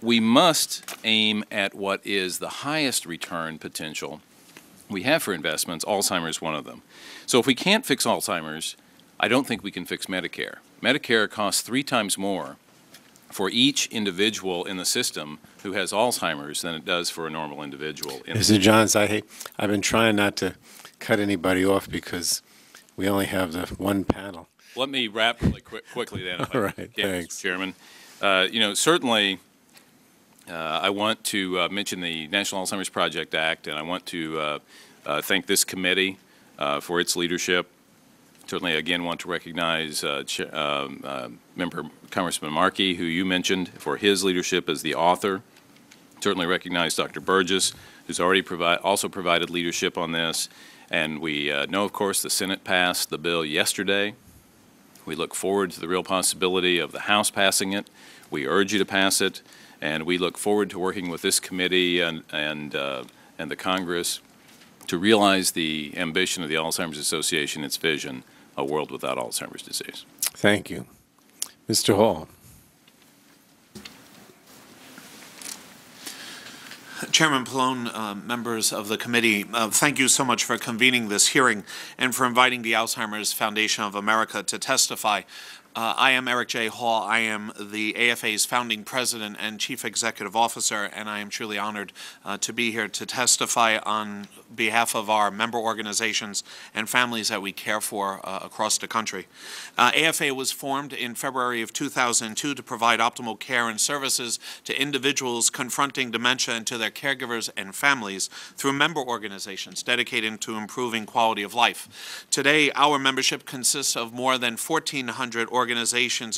Speaker 9: we must aim at what is the highest return potential we have for investments. Alzheimer's is one of them. So if we can't fix Alzheimer's, I don't think we can fix Medicare. Medicare costs three times more for each individual in the system who has Alzheimer's than it does for a normal individual.
Speaker 2: Mr. Johns, I hate, I've been trying not to cut anybody off because we only have the one panel.
Speaker 9: Let me wrap really quick, quickly then. if
Speaker 2: All right,
Speaker 9: can,
Speaker 2: thanks.
Speaker 9: Mr. Chairman. Uh, you know, certainly, uh, I want to uh, mention the National Alzheimer's Project Act, and I want to uh, uh, thank this committee uh, for its leadership. Certainly, again, want to recognize uh, Ch- um, uh, Member Congressman Markey, who you mentioned, for his leadership as the author. Certainly recognize Dr. Burgess, who's already provide, also provided leadership on this. And we uh, know, of course, the Senate passed the bill yesterday. We look forward to the real possibility of the House passing it. We urge you to pass it, and we look forward to working with this committee and, and, uh, and the Congress to realize the ambition of the Alzheimer's Association, its vision, a world without Alzheimer's disease.
Speaker 2: Thank you. Mr. Hall.
Speaker 10: Chairman Pallone, uh, members of the committee, uh, thank you so much for convening this hearing and for inviting the Alzheimer's Foundation of America to testify. Uh, I am Eric J. Hall. I am the AFA's founding president and chief executive officer, and I am truly honored uh, to be here to testify on behalf of our member organizations and families that we care for uh, across the country. Uh, AFA was formed in February of 2002 to provide optimal care and services to individuals confronting dementia and to their caregivers and families through member organizations dedicated to improving quality of life. Today, our membership consists of more than 1,400 organizations,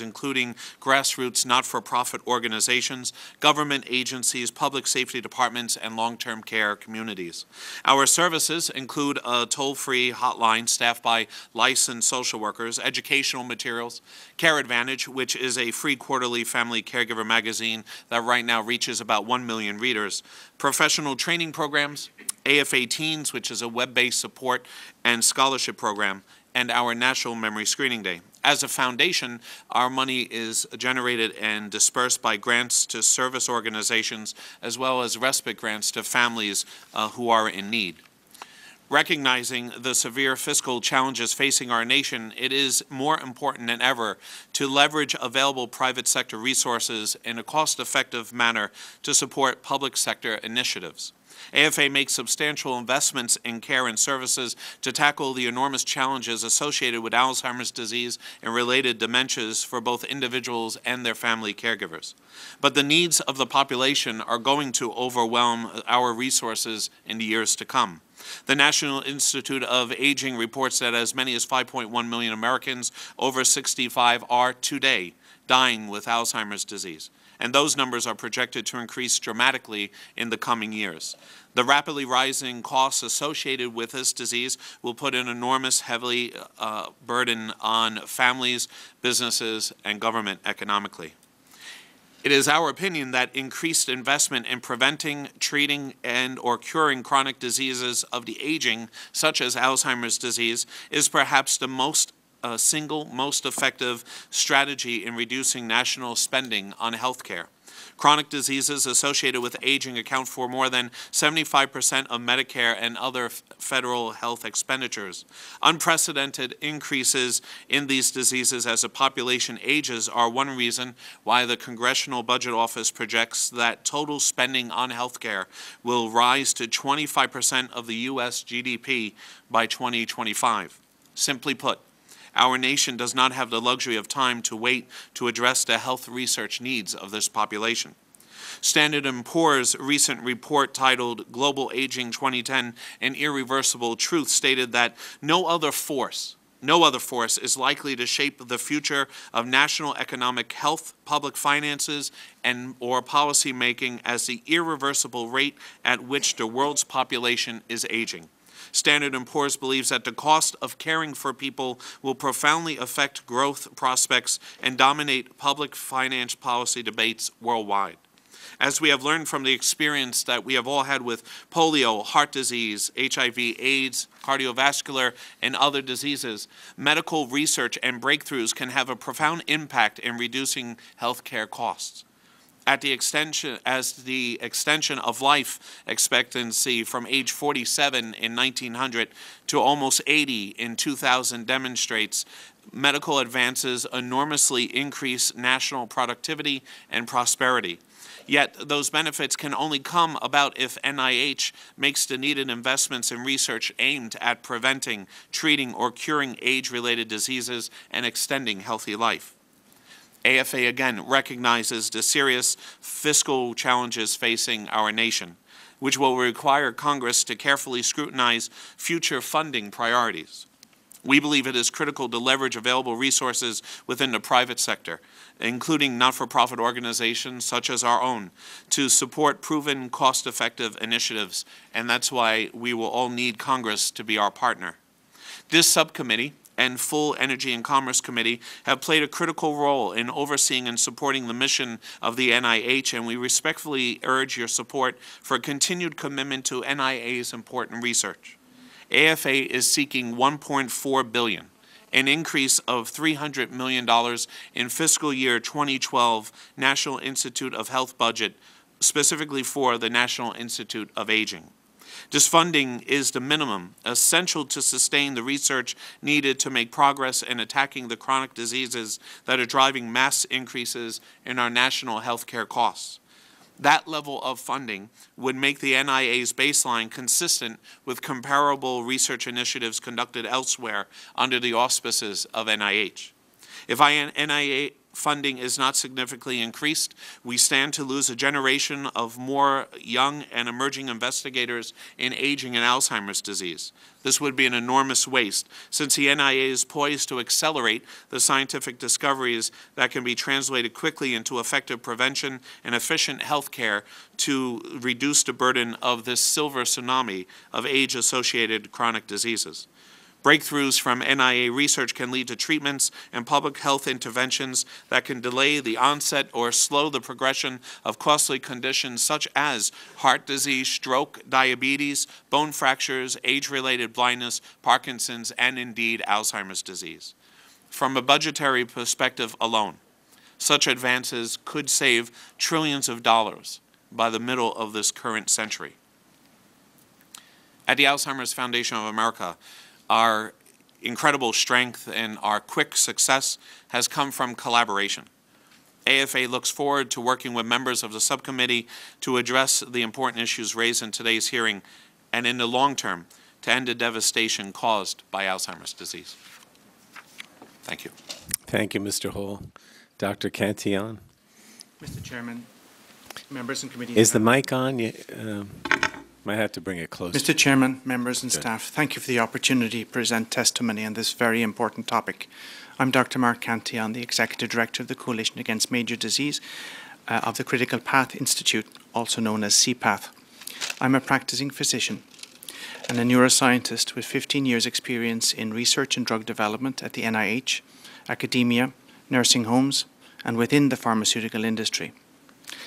Speaker 10: including grassroots not-for-profit organizations, government agencies, public safety departments, and long-term care communities. Our services include a toll-free hotline staffed by licensed social workers, educational materials, Care Advantage, which is a free quarterly family caregiver magazine that right now reaches about 1 million readers, professional training programs, AFA Teens, which is a web-based support and scholarship program, and our National Memory Screening Day. As a foundation, our money is generated and dispersed by grants to service organizations as well as respite grants to families uh, who are in need. Recognizing the severe fiscal challenges facing our nation, it is more important than ever to leverage available private sector resources in a cost-effective manner to support public sector initiatives. AFA makes substantial investments in care and services to tackle the enormous challenges associated with Alzheimer's disease and related dementias for both individuals and their family caregivers. But the needs of the population are going to overwhelm our resources in the years to come. The National Institute of Aging reports that as many as 5.1 million Americans over 65 are today dying with Alzheimer's disease and those numbers are projected to increase dramatically in the coming years. The rapidly rising costs associated with this disease will put an enormous heavily uh, burden on families, businesses, and government economically. It is our opinion that increased investment in preventing, treating, and or curing chronic diseases of the aging, such as Alzheimer's disease, is perhaps the most uh, single most effective strategy in reducing national spending on health care. Chronic diseases associated with aging account for more than 75% of Medicare and other federal health expenditures. Unprecedented increases in these diseases as the population ages are one reason why the Congressional Budget Office projects that total spending on health care will rise to 25% of the U.S. GDP by 2025. Simply put, our nation does not have the luxury of time to wait to address the health research needs of this population. Standard & Poor's recent report titled Global Aging 2010, An Irreversible Truth stated that no other force no other force is likely to shape the future of national economic health, public finances, and or policy making as the irreversible rate at which the world's population is aging. Standard & Poor's believes that the cost of caring for people will profoundly affect growth prospects and dominate public finance policy debates worldwide. As we have learned from the experience that we have all had with polio, heart disease, HIV, AIDS, cardiovascular, and other diseases, medical research and breakthroughs can have a profound impact in reducing healthcare costs at the extension as the extension of life expectancy from age 47 in 1900 to almost 80 in 2000 demonstrates medical advances enormously increase national productivity and prosperity. Yet those benefits can only come about if NIH makes the needed investments in research aimed at preventing, treating, or curing age-related diseases and extending healthy life. AFA again recognizes the serious fiscal challenges facing our nation, which will require Congress to carefully scrutinize future funding priorities. We believe it is critical to leverage available resources within the private sector, including not-for-profit organizations such as our own, to support proven cost-effective initiatives, and that's why we will all need Congress to be our partner. This subcommittee and full Energy and Commerce Committee have played a critical role in overseeing and supporting the mission of the NIH, and we respectfully urge your support for continued commitment to NIA's important research. AFA is seeking 1.4 billion an increase of $300 million in fiscal year 2012 National Institute of Health budget, specifically for the National Institute of Aging. This funding is the minimum essential to sustain the research needed to make progress in attacking the chronic diseases that are driving mass increases in our national health care costs. That level of funding would make the NIA's baseline consistent with comparable research initiatives conducted elsewhere under the auspices of NIH. If I, NIA funding is not significantly increased, we stand to lose a generation of more young and emerging investigators in aging and Alzheimer's disease. This would be an enormous waste, since the NIA is poised to accelerate the scientific discoveries that can be translated quickly into effective prevention and efficient health care to reduce the burden of this silver tsunami of age-associated chronic diseases. Breakthroughs from NIA research can lead to treatments and public health interventions that can delay the onset or slow the progression of costly conditions such as heart disease, stroke, diabetes, bone fractures, age-related blindness, Parkinson's, and indeed Alzheimer's disease. From a budgetary perspective alone, such advances could save trillions of dollars by the middle of this current century. At the Alzheimer's Foundation of America, our incredible strength and our quick success has come from collaboration. AFA looks forward to working with members of the subcommittee to address the important issues raised in today's hearing and in the long term to end the devastation caused by Alzheimer's disease. Thank you.
Speaker 2: Thank you, Mr. Hall. Dr. Cantillon.
Speaker 11: Mr. Chairman, members and committee.
Speaker 2: Is the mic on? You, um, have to bring it closer.
Speaker 11: Mr. Chairman, members and staff, thank you for the opportunity to present testimony on this very important topic. I'm Dr. Mark Cantillon, the Executive Director of the Coalition Against Major Disease uh, of the Critical Path Institute, also known as CPATH. I'm a practicing physician and a neuroscientist with 15 years' experience in research and drug development at the NIH, academia, nursing homes, and within the pharmaceutical industry.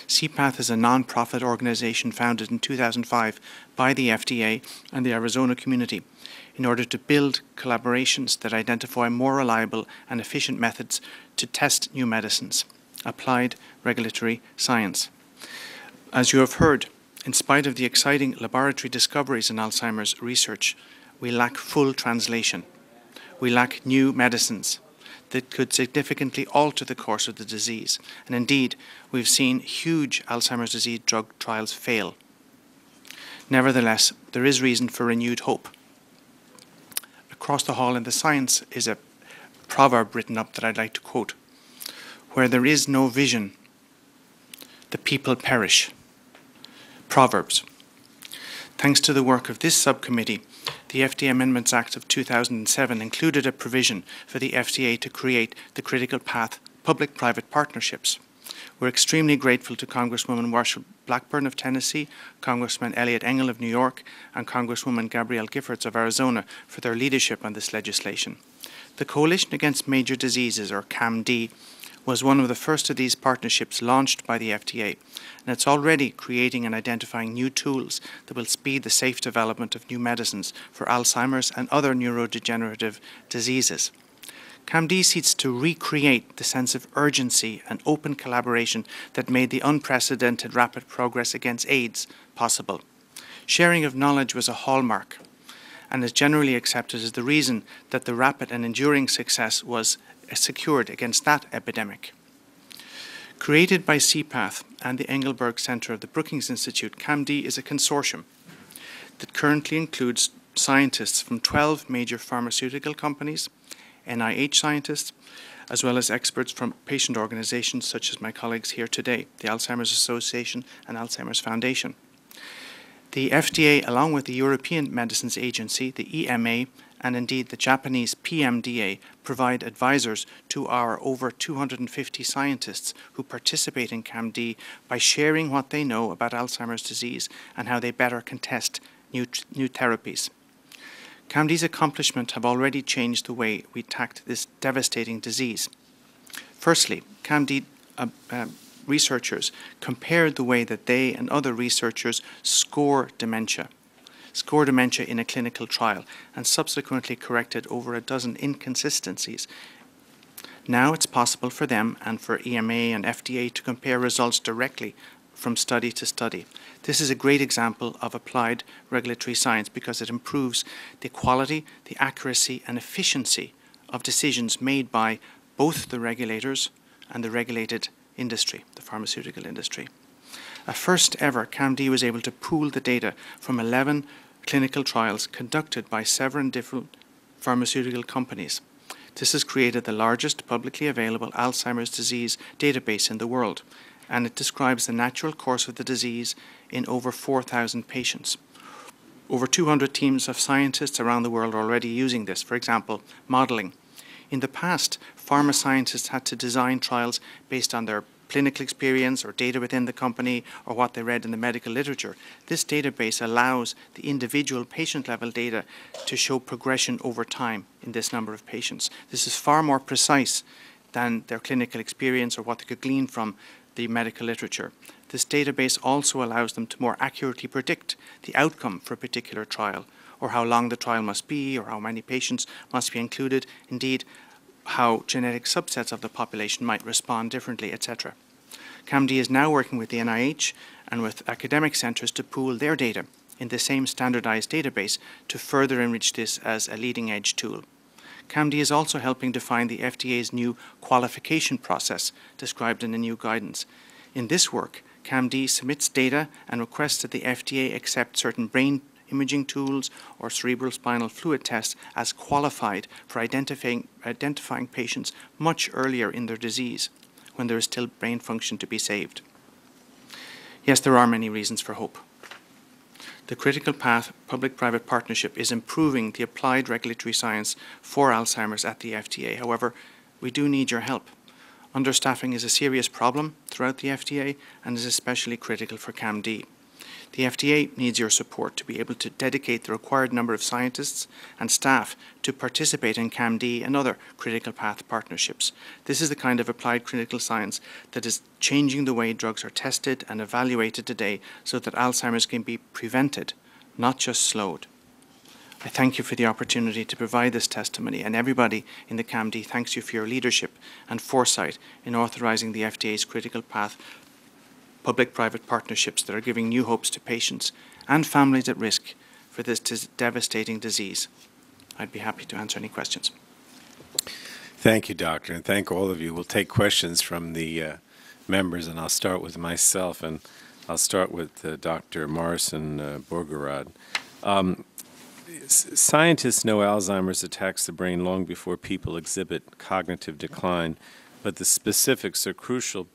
Speaker 11: CPATH is a non-profit organization founded in 2005 by the FDA and the Arizona community in order to build collaborations that identify more reliable and efficient methods to test new medicines, applied regulatory science. As you have heard, in spite of the exciting laboratory discoveries in Alzheimer's research, we lack full translation. We lack new medicines that could significantly alter the course of the disease. And indeed, we've seen huge Alzheimer's disease drug trials fail. Nevertheless, there is reason for renewed hope. Across the hall in the science is a proverb written up that I'd like to quote. Where there is no vision, the people perish. Proverbs. Thanks to the work of this subcommittee, the FDA Amendments Act of 2007 included a provision for the FDA to create the critical path public private partnerships. We're extremely grateful to Congresswoman Marsha Blackburn of Tennessee, Congressman Eliot Engel of New York, and Congresswoman Gabrielle Giffords of Arizona for their leadership on this legislation. The Coalition Against Major Diseases, or CAMD, was one of the first of these partnerships launched by the FDA, and it's already creating and identifying new tools that will speed the safe development of new medicines for Alzheimer's and other neurodegenerative diseases. CAMD seeks to recreate the sense of urgency and open collaboration that made the unprecedented rapid progress against AIDS possible. Sharing of knowledge was a hallmark and is generally accepted as the reason that the rapid and enduring success was secured against that epidemic. Created by CPATH and the Engelberg Center of the Brookings Institute, CAMD is a consortium that currently includes scientists from 12 major pharmaceutical companies, NIH scientists, as well as experts from patient organizations such as my colleagues here today, the Alzheimer's Association and Alzheimer's Foundation. The FDA, along with the European Medicines Agency, the EMA, and indeed the Japanese PMDA provide advisors to our over 250 scientists who participate in CAMD by sharing what they know about Alzheimer's disease and how they better contest new, new therapies. CAMD's accomplishments have already changed the way we tackle this devastating disease. Firstly, CAMD uh, uh, researchers compared the way that they and other researchers score dementia score dementia in a clinical trial and subsequently corrected over a dozen inconsistencies. Now it's possible for them and for EMA and FDA to compare results directly from study to study. This is a great example of applied regulatory science because it improves the quality, the accuracy, and efficiency of decisions made by both the regulators and the regulated industry, the pharmaceutical industry. A first ever, CAMD was able to pool the data from 11 clinical trials conducted by seven different pharmaceutical companies. This has created the largest publicly available Alzheimer's disease database in the world, and it describes the natural course of the disease in over 4,000 patients. Over 200 teams of scientists around the world are already using this, for example, modeling. In the past, pharma scientists had to design trials based on their clinical experience or data within the company or what they read in the medical literature. This database allows the individual patient level data to show progression over time in this number of patients. This is far more precise than their clinical experience or what they could glean from the medical literature. This database also allows them to more accurately predict the outcome for a particular trial or how long the trial must be or how many patients must be included. Indeed, how genetic subsets of the population might respond differently, etc. CAMD is now working with the NIH and with academic centres to pool their data in the same standardized database to further enrich this as a leading edge tool. CAMD is also helping define the FDA's new qualification process described in the new guidance. In this work, CAMD submits data and requests that the FDA accept certain brain imaging tools or cerebral spinal fluid tests as qualified for identifying, identifying patients much earlier in their disease when there is still brain function to be saved. Yes, there are many reasons for hope. The critical path public private partnership is improving the applied regulatory science for Alzheimer's at the FDA. However, we do need your help. Understaffing is a serious problem throughout the FDA and is especially critical for CAMD. The FDA needs your support to be able to dedicate the required number of scientists and staff to participate in CAMD and other critical path partnerships. This is the kind of applied clinical science that is changing the way drugs are tested and evaluated today so that Alzheimer's can be prevented, not just slowed. I thank you for the opportunity to provide this testimony, and everybody in the CAMD thanks you for your leadership and foresight in authorising the FDA's critical path public-private partnerships that are giving new hopes to patients and families at risk for this devastating disease. I'd be happy to answer any questions.
Speaker 2: Thank you, Doctor, and thank all of you. We'll take questions from the uh, members, and I'll start with myself, and I'll start with uh, Dr. Morrison uh, Bogorad. Um, scientists know Alzheimer's attacks the brain long before people exhibit cognitive decline, but the specifics are crucial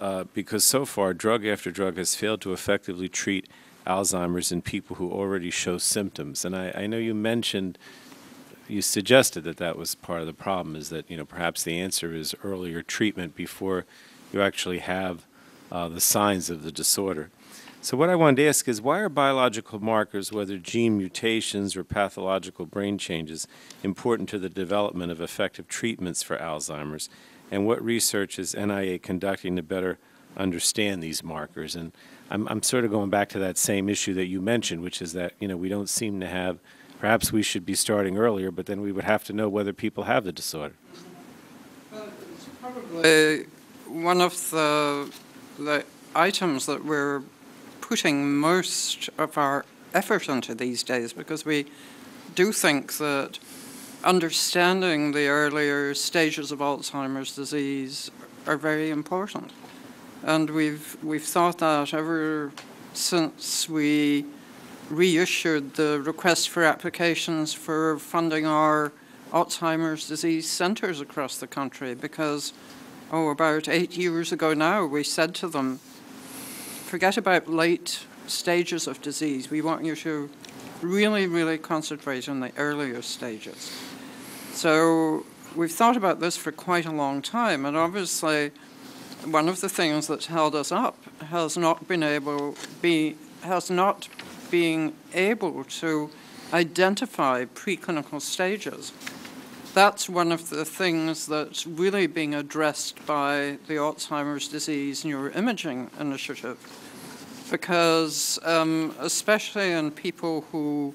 Speaker 2: uh, because so far, drug after drug has failed to effectively treat Alzheimer's in people who already show symptoms. And I, I know you mentioned, you suggested that that was part of the problem, is that, you know, perhaps the answer is earlier treatment before you actually have uh, the signs of the disorder. So what I wanted to ask is why are biological markers, whether gene mutations or pathological brain changes, important to the development of effective treatments for Alzheimer's? And what research is NIA conducting to better understand these markers? And I'm, I'm sort of going back to that same issue that you mentioned, which is that, you know, we don't seem to have, perhaps we should be starting earlier, but then we would have to know whether people have the disorder.
Speaker 8: Well, it's probably one of the, the items that we're putting most of our effort into these days because we do think that understanding the earlier stages of Alzheimer's disease are very important. And we've, we've thought that ever since we reissued the request for applications for funding our Alzheimer's disease centers across the country because, oh, about eight years ago now, we said to them, forget about late stages of disease. We want you to really, really concentrate on the earlier stages. So we've thought about this for quite a long time, and obviously one of the things that's held us up has not been able be has not being able to identify preclinical stages. That's one of the things that's really being addressed by the Alzheimer's Disease Neuroimaging Initiative because um, especially in people who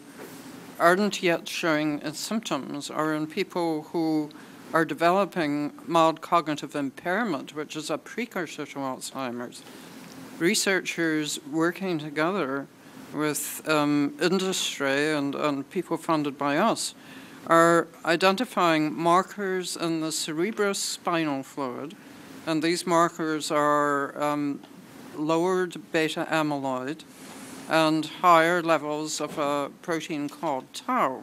Speaker 8: aren't yet showing its symptoms or in people who are developing mild cognitive impairment, which is a precursor to Alzheimer's, researchers working together with um, industry and, and people funded by us are identifying markers in the cerebrospinal fluid, and these markers are um, lowered beta amyloid and higher levels of a protein called tau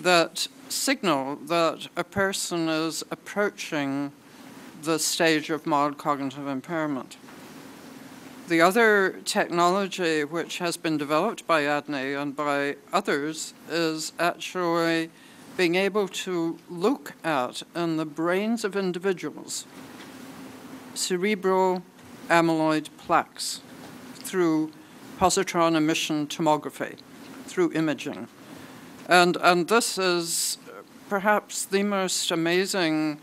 Speaker 8: that signal that a person is approaching the stage of mild cognitive impairment. The other technology which has been developed by ADNI and by others is actually being able to look at in the brains of individuals cerebral amyloid plaques through positron emission tomography, through imaging. And, and this is perhaps the most amazing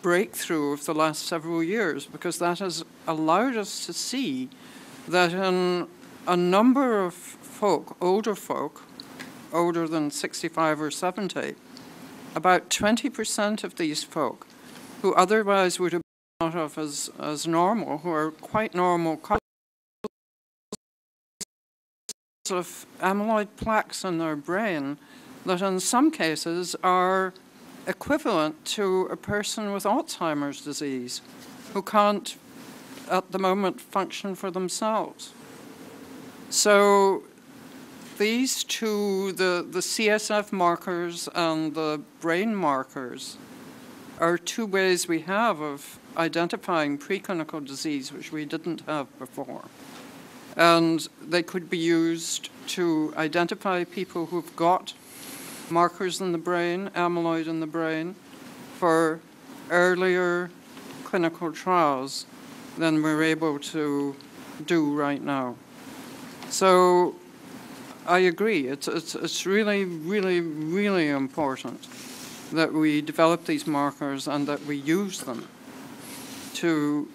Speaker 8: breakthrough of the last several years because that has allowed us to see that in a number of folk, older folk, older than 65 or 70, about 20% of these folk who otherwise would have been thought of as, as normal, who are quite normal of amyloid plaques in their brain that in some cases are equivalent to a person with Alzheimer's disease who can't at the moment function for themselves. So these two, the, the CSF markers and the brain markers, are two ways we have of identifying preclinical disease, which we didn't have before. And they could be used to identify people who've got markers in the brain, amyloid in the brain, for earlier clinical trials than we're able to do right now. So I agree. It's, it's, it's really, really, really important that we develop these markers and that we use them to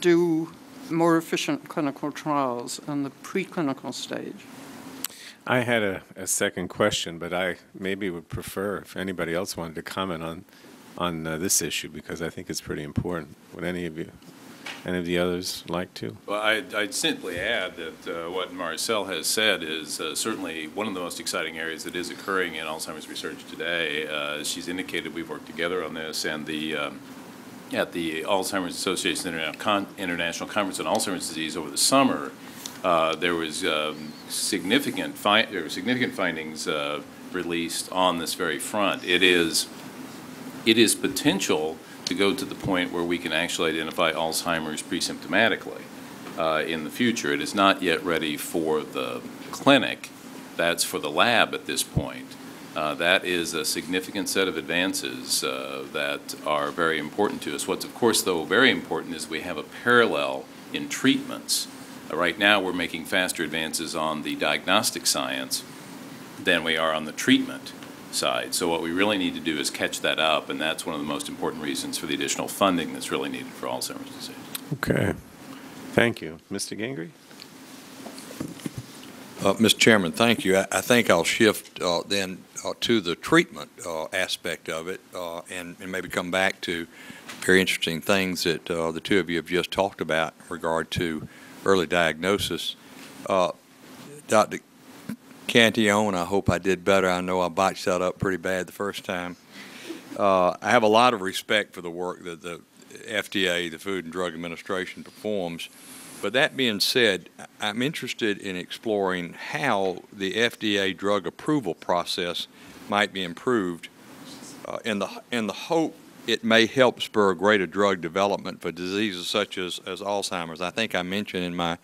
Speaker 8: do more efficient clinical trials in the preclinical stage.
Speaker 2: I had a, a second question, but I maybe would prefer if anybody else wanted to comment on on uh, this issue because I think it's pretty important. Would any of you, any of the others, like to?
Speaker 9: Well, I'd, I'd simply add that uh, what Marcelle has said is uh, certainly one of the most exciting areas that is occurring in Alzheimer's research today. Uh, she's indicated we've worked together on this, and the um, at the Alzheimer's Association International Conference on Alzheimer's Disease over the summer, uh, there was um, significant fi- there were significant findings uh, released on this very front. It is it is potential to go to the point where we can actually identify Alzheimer's presymptomatically uh, in the future. It is not yet ready for the clinic. That's for the lab at this point. Uh, that is a significant set of advances uh, that are very important to us. What's, of course, though, very important is we have a parallel in treatments. Uh, right now, we're making faster advances on the diagnostic science than we are on the treatment side. So what we really need to do is catch that up, and that's one of the most important reasons for the additional funding that's really needed for Alzheimer's disease.
Speaker 2: Okay. Thank you. Mr. Gingrey?
Speaker 3: Uh, Mr. Chairman, thank you. I, I think I'll shift uh, then uh, to the treatment uh, aspect of it uh, and, and maybe come back to very interesting things that uh, the two of you have just talked about in regard to early diagnosis. Dr. Cantillon, I hope I did better. I know I botched that up pretty bad the first time. I have a lot of respect for the work that the FDA, the Food and Drug Administration, performs but that being said, I'm interested in exploring how the FDA drug approval process might be improved uh, in the in the hope it may help spur greater drug development for diseases such as, as Alzheimer's. I think I mentioned in my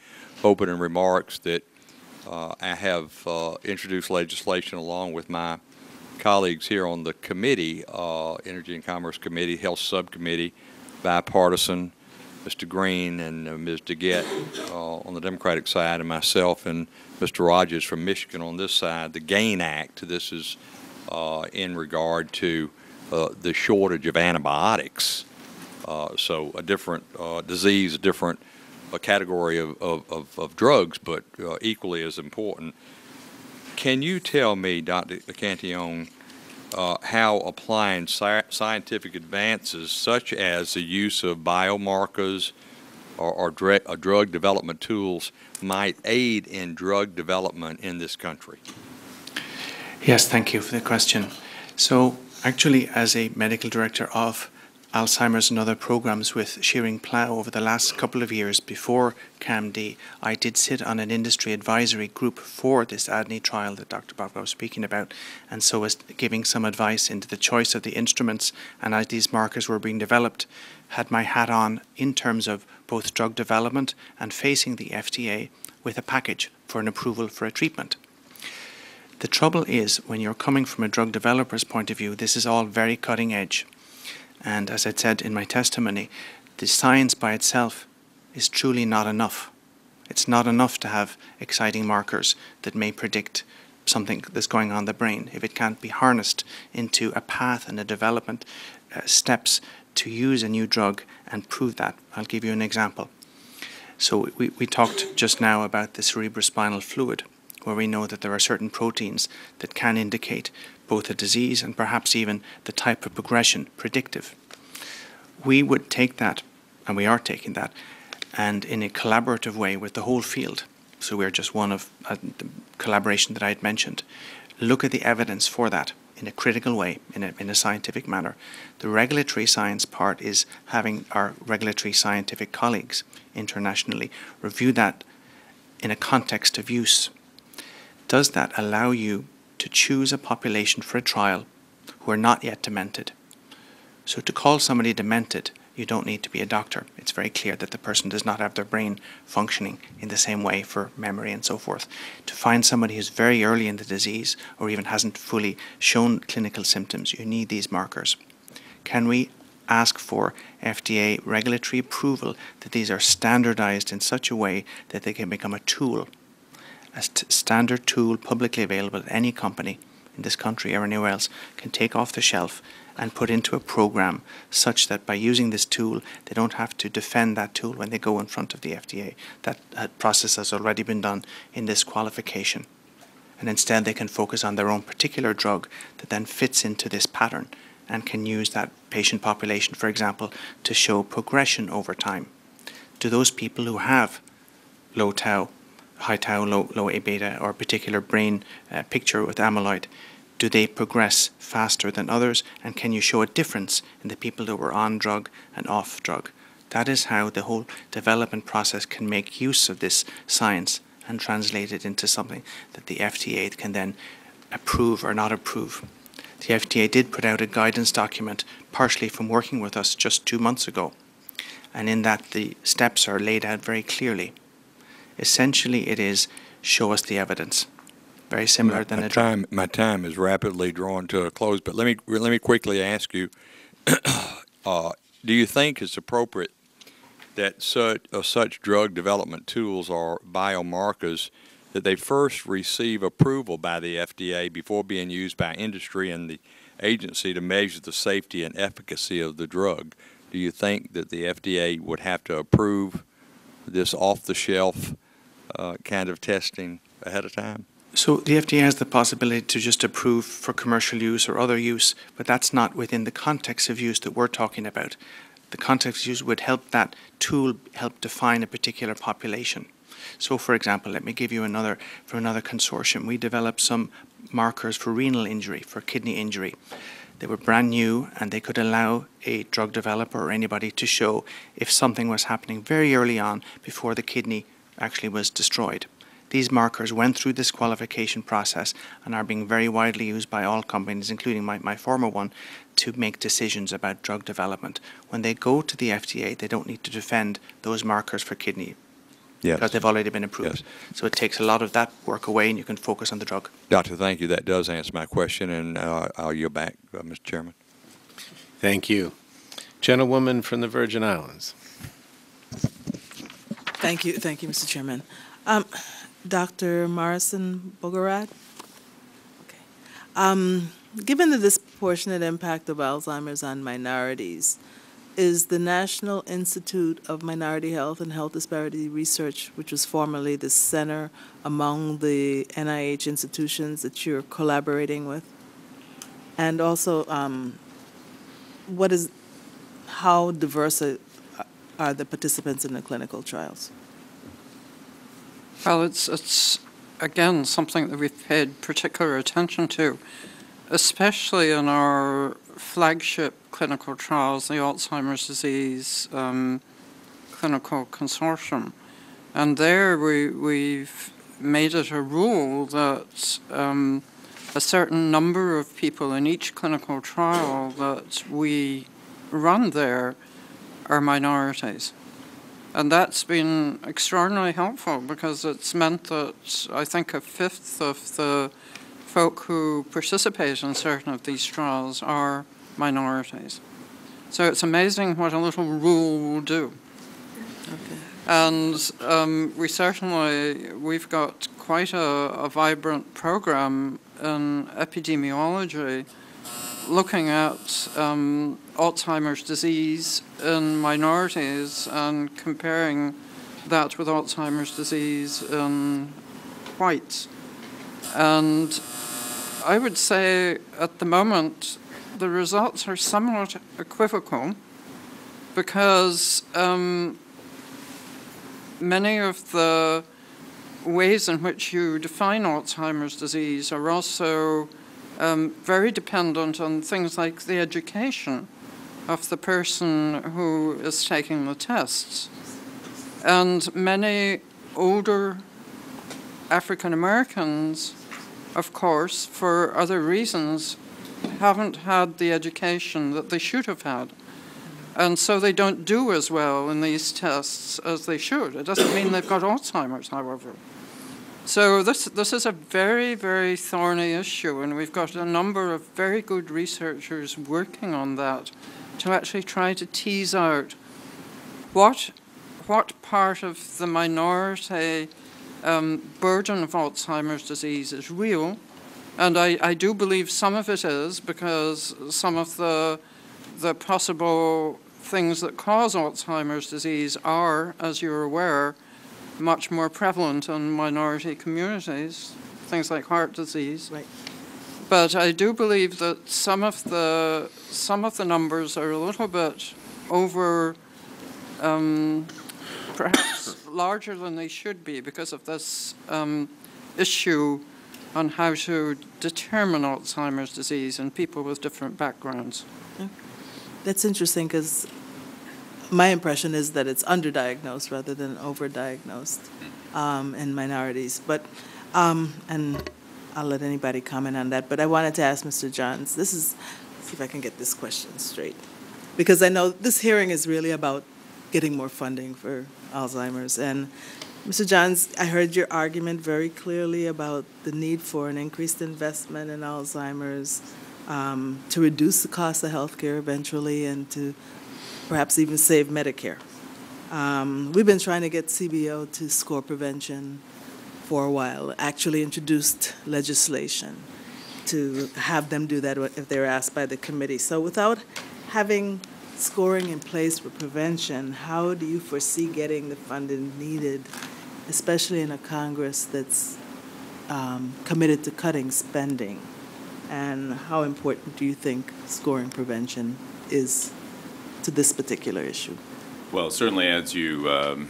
Speaker 3: opening remarks that uh, I have uh, introduced legislation along with my colleagues here on the committee, uh, Energy and Commerce Committee, Health Subcommittee, bipartisan, Mr. Green and uh, Ms. DeGette uh, on the Democratic side, and myself and Mr. Rogers from Michigan on this side. The GAIN Act, this is uh, in regard to uh, the shortage of antibiotics. Uh, so a different uh, disease, a different a category of, of, of, of, drugs, but equally as important. Can you tell me, Dr. Cantillon, uh, how applying sci scientific advances such as the use of biomarkers or, or dr uh, drug development tools might aid in drug development in this country?
Speaker 11: Yes, thank you for the question. So, actually, as a medical director of Alzheimer's and other programs with Schering-Plough over the last couple of years before CAMD, I did sit on an industry advisory group for this ADNI trial that Dr. Bobka was speaking about, and so was giving some advice into the choice of the instruments and as these markers were being developed, had my hat on in terms of both drug development and facing the FDA with a package for an approval for a treatment. The trouble is, when you're coming from a drug developer's point of view, this is all very cutting edge. And as I said in my testimony, the science by itself is truly not enough. It's not enough to have exciting markers that may predict something that's going on in the brain. If it can't be harnessed into a path and a development uh, steps to use a new drug and prove that. I'll give you an example. So we, we talked just now about the cerebrospinal fluid, where we know that there are certain proteins that can indicate both a disease and perhaps even the type of progression predictive. We would take that, and we are taking that, and in a collaborative way with the whole field, so we're just one of uh, the collaboration that I had mentioned, look at the evidence for that in a critical way, in a, in a scientific manner. The regulatory science part is having our regulatory scientific colleagues internationally review that in a context of use. Does that allow you to choose a population for a trial who are not yet demented. So to call somebody demented, you don't need to be a doctor. It's very clear that the person does not have their brain functioning in the same way for memory and so forth. To find somebody who's very early in the disease or even hasn't fully shown clinical symptoms, you need these markers. Can we ask for FDA regulatory approval that these are standardized in such a way that they can become a tool a st standard tool publicly available at any company in this country or anywhere else can take off the shelf and put into a program such that by using this tool they don't have to defend that tool when they go in front of the FDA. That, that process has already been done in this qualification. And instead they can focus on their own particular drug that then fits into this pattern and can use that patient population, for example, to show progression over time. To those people who have low tau high tau, low, low A beta, or a particular brain uh, picture with amyloid, do they progress faster than others? And can you show a difference in the people that were on drug and off drug? That is how the whole development process can make use of this science and translate it into something that the FDA can then approve or not approve. The FDA did put out a guidance document, partially from working with us just two months ago, and in that the steps are laid out very clearly. Essentially, it is show us the evidence. Very similar
Speaker 3: my,
Speaker 11: than
Speaker 3: my
Speaker 11: drug.
Speaker 3: time. My time is rapidly drawing to a close, but let me let me quickly ask you: uh, Do you think it's appropriate that such uh, such drug development tools are biomarkers that they first receive approval by the FDA before being used by industry and the agency to measure the safety and efficacy of the drug? Do you think that the FDA would have to approve this off-the-shelf uh, kind of testing ahead of time?
Speaker 11: So the FDA has the possibility to just approve for commercial use or other use, but that's not within the context of use that we're talking about. The context use would help that tool help define a particular population. So, for example, let me give you another for another consortium. We developed some markers for renal injury, for kidney injury. They were brand new and they could allow a drug developer or anybody to show if something was happening very early on before the kidney actually was destroyed. These markers went through this qualification process and are being very widely used by all companies, including my, my former one, to make decisions about drug development. When they go to the FDA, they don't need to defend those markers for kidney
Speaker 3: Yes.
Speaker 11: because they've already been approved. So it takes a lot of that work away and you can focus on the drug.
Speaker 3: Doctor, thank you. That does answer my question, and uh, I'll yield back, uh, Mr. Chairman.
Speaker 2: Thank you. Gentlewoman from the Virgin Islands.
Speaker 6: Thank you, thank you, Mr. Chairman. Um, Dr. Morrison Bogorad? Okay. Um, given the disproportionate impact of Alzheimer's on minorities, is the National Institute of Minority Health and Health Disparity Research, which was formerly the center among the NIH institutions that you're collaborating with? And also, um, what is, how diverse are the participants in the clinical trials?
Speaker 8: Well, it's, it's again something that we've paid particular attention to, especially in our flagship clinical trials, the Alzheimer's disease um, clinical consortium. And there we, we've made it a rule that um, a certain number of people in each clinical trial that we run there are minorities. And that's been extraordinarily helpful because it's meant that I think a fifth of the folk who participate in certain of these trials are minorities. So it's amazing what a little rule will do. Okay. And um, we certainly, we've got quite a, a vibrant program in epidemiology looking at um, Alzheimer's disease in minorities and comparing that with Alzheimer's disease in whites. And I would say at the moment the results are somewhat equivocal because um, many of the ways in which you define Alzheimer's disease are also um, very dependent on things like the education of the person who is taking the tests. And many older African Americans, of course, for other reasons, haven't had the education that they should have had. And so they don't do as well in these tests as they should. It doesn't mean they've got Alzheimer's, however. So this this is a very very thorny issue, and we've got a number of very good researchers working on that to actually try to tease out what what part of the minority um, burden of Alzheimer's disease is real, and I, I do believe some of it is because some of the the possible things that cause Alzheimer's disease are, as you're aware, much more prevalent in minority communities, things like heart disease.
Speaker 6: Right.
Speaker 8: But I do believe that some of the some of the numbers are a little bit over, um, perhaps larger than they should be because of this um, issue on how to determine Alzheimer's disease in people with different backgrounds.
Speaker 6: That's interesting because my impression is that it's underdiagnosed rather than overdiagnosed um, in minorities. But um, and I'll let anybody comment on that. But I wanted to ask Mr. Johns, this is, see if I can get this question straight. Because I know this hearing is really about getting more funding for Alzheimer's. And Mr. Johns, I heard your argument very clearly about the need for an increased investment in Alzheimer's um, to reduce the cost of healthcare eventually and to perhaps even save Medicare. Um, we've been trying to get CBO to score prevention for a while, actually introduced legislation to have them do that if they're asked by the committee. So without having scoring in place for prevention, how do you foresee getting the funding needed, especially in a Congress that's um, committed to cutting spending? And how important do you think scoring prevention is to this particular issue?
Speaker 9: Well, certainly, as you um,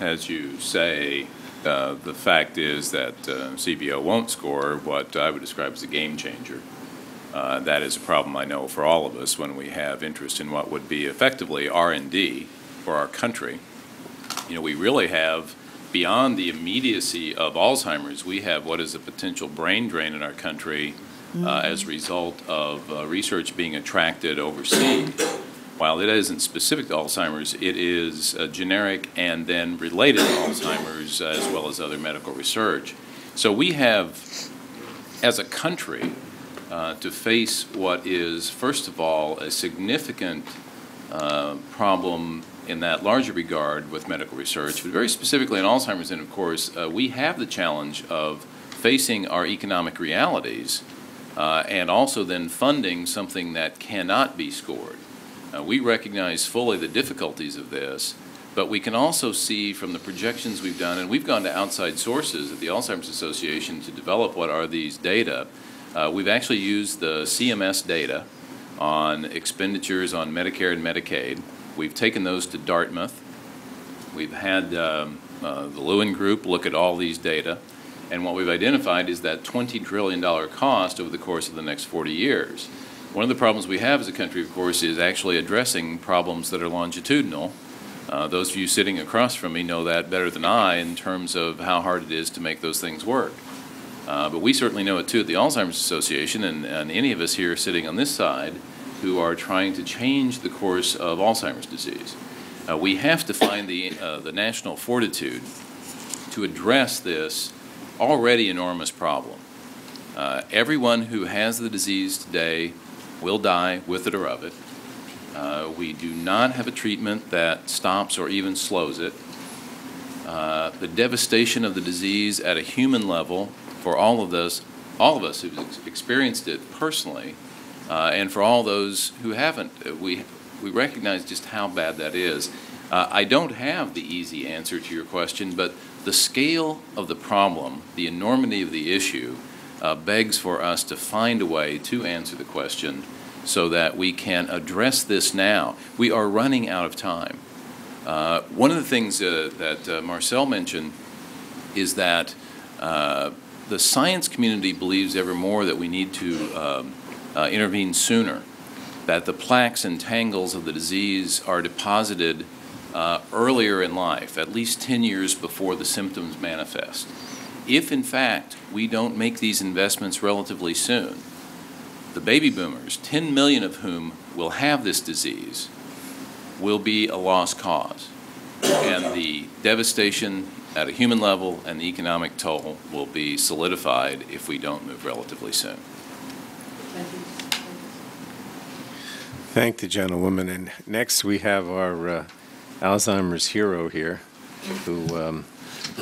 Speaker 9: as you say, uh, the fact is that uh, CBO won't score what I would describe as a game changer. Uh, that is a problem I know for all of us when we have interest in what would be effectively R&D for our country. You know, we really have beyond the immediacy of Alzheimer's, we have what is a potential brain drain in our country mm-hmm. as a result of uh, research being attracted overseas. While it isn't specific to Alzheimer's, it is uh, generic and then related to Alzheimer's as well as other medical research. So we have, as a country, uh, to face what is, first of all, a significant uh, problem in that larger regard with medical research, but very specifically in Alzheimer's. And of course, uh, we have the challenge of facing our economic realities uh, and also then funding something that cannot be scored. Uh, we recognize fully the difficulties of this, but we can also see from the projections we've done, and we've gone to outside sources at the Alzheimer's Association to develop what are these data. Uh, we've actually used the CMS data on expenditures on Medicare and Medicaid. We've taken those to Dartmouth. We've had um, uh, the Lewin Group look at all these data. And what we've identified is that $20 trillion cost over the course of the next 40 years. One of the problems we have as a country, of course, is actually addressing problems that are longitudinal. Uh, those of you sitting across from me know that better than I in terms of how hard it is to make those things work. Uh, but we certainly know it too at the Alzheimer's Association, and, and any of us here sitting on this side who are trying to change the course of Alzheimer's disease. Uh, we have to find the, uh, the national fortitude to address this already enormous problem. Uh, everyone who has the disease today will die with it or of it. Uh, we do not have a treatment that stops or even slows it. Uh, the devastation of the disease at a human level for all of us, all of us who've ex- experienced it personally, uh, and for all those who haven't, we we recognize just how bad that is. Uh, I don't have the easy answer to your question, but the scale of the problem, the enormity of the issue, uh, begs for us to find a way to answer the question so that we can address this now. We are running out of time. Uh, one of the things uh, that uh, Marcelle mentioned is that uh, the science community believes ever more that we need to um, uh, intervene sooner, that the plaques and tangles of the disease are deposited earlier in life, at least 10 years before the symptoms manifest if in fact we don't make these investments relatively soon, the baby boomers, 10 million of whom will have this disease, will be a lost cause. And the devastation at a human level and the economic toll will be solidified if we don't move relatively soon.
Speaker 2: Thank the gentlewoman. And next we have our uh, Alzheimer's hero here, who um,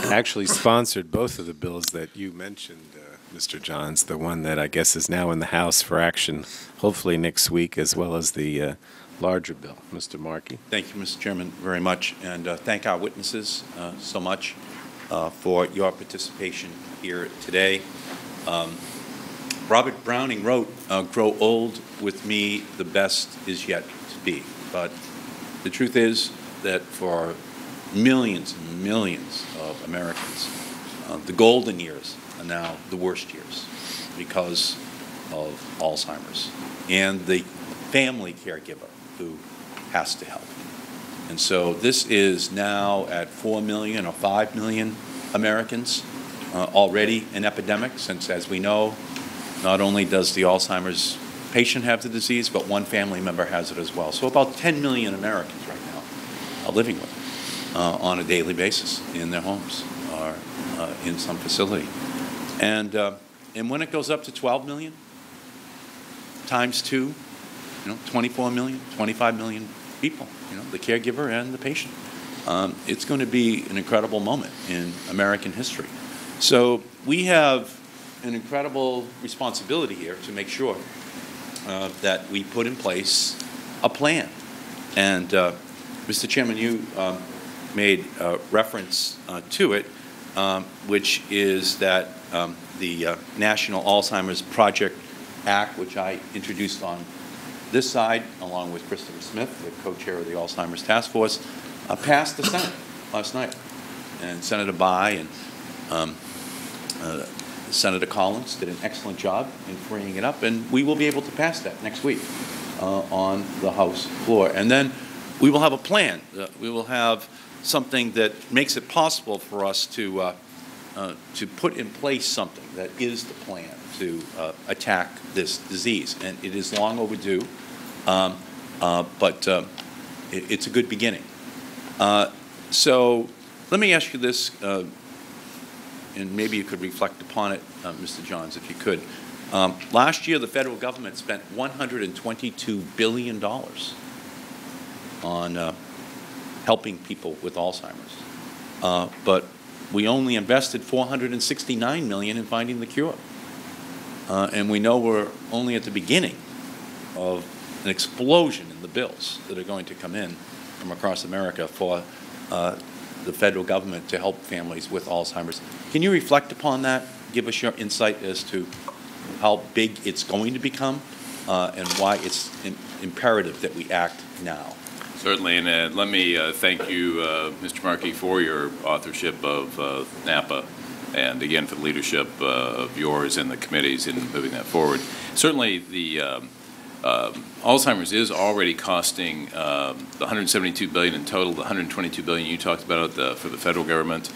Speaker 2: actually sponsored both of the bills that you mentioned, uh, Mr. Johns, the one that I guess is now in the House for action, hopefully next week, as well as the uh, larger bill. Mr. Markey.
Speaker 12: Thank you, Mr. Chairman, very much, and uh, thank our witnesses uh, so much uh, for your participation here today. Um, Robert Browning wrote, uh, Grow old with me, the best is yet to be. But the truth is that for millions and millions of Americans. Uh, the golden years are now the worst years because of Alzheimer's and the family caregiver who has to help. And so this is now at 4 million or 5 million Americans uh, already an epidemic, since, as we know, not only does the Alzheimer's patient have the disease, but one family member has it as well. So about 10 million Americans right now are living with it uh, on a daily basis in their homes or uh, in some facility. And, uh, and when it goes up to 12 million, times two, you know, 24 million, 25 million people, you know, the caregiver and the patient. Um, it's going to be an incredible moment in American history. So we have an incredible responsibility here to make sure uh, that we put in place a plan. And uh, Mr. Chairman, you um, made uh, reference uh, to it, um, which is that um, the uh, National Alzheimer's Project Act, which I introduced on this side, along with Christopher Smith, the co-chair of the Alzheimer's Task Force, uh, passed the Senate last night. And Senator Bayh and um, uh, Senator Collins did an excellent job in freeing it up, and we will be able to pass that next week uh, on the House floor. And then we will have a plan. We will have something that makes it possible for us to uh, uh, to put in place something that is the plan to uh, attack this disease. And it is long overdue, um, uh, but uh, it, it's a good beginning. Uh, so let me ask you this, uh, and maybe you could reflect upon it, Mr. Johns, if you could. Um, last year, the federal government spent $122 billion on helping people with Alzheimer's. Uh, but we only invested 469 million in finding the cure. Uh, and we know we're only at the beginning of an explosion in the bills that are going to come in from across America for uh, the federal government to help families with Alzheimer's. Can you reflect upon that? Give us your insight as to how big it's going to become uh, and why it's im imperative that we act now.
Speaker 9: Certainly, and uh, let me uh, thank you, uh, Mr. Markey, for your authorship of uh, NAPA, and again for the leadership uh, of yours and the committees in moving that forward. Certainly, the um, uh, Alzheimer's is already costing um, the 172 billion in total, the 122 billion you talked about the, for the federal government.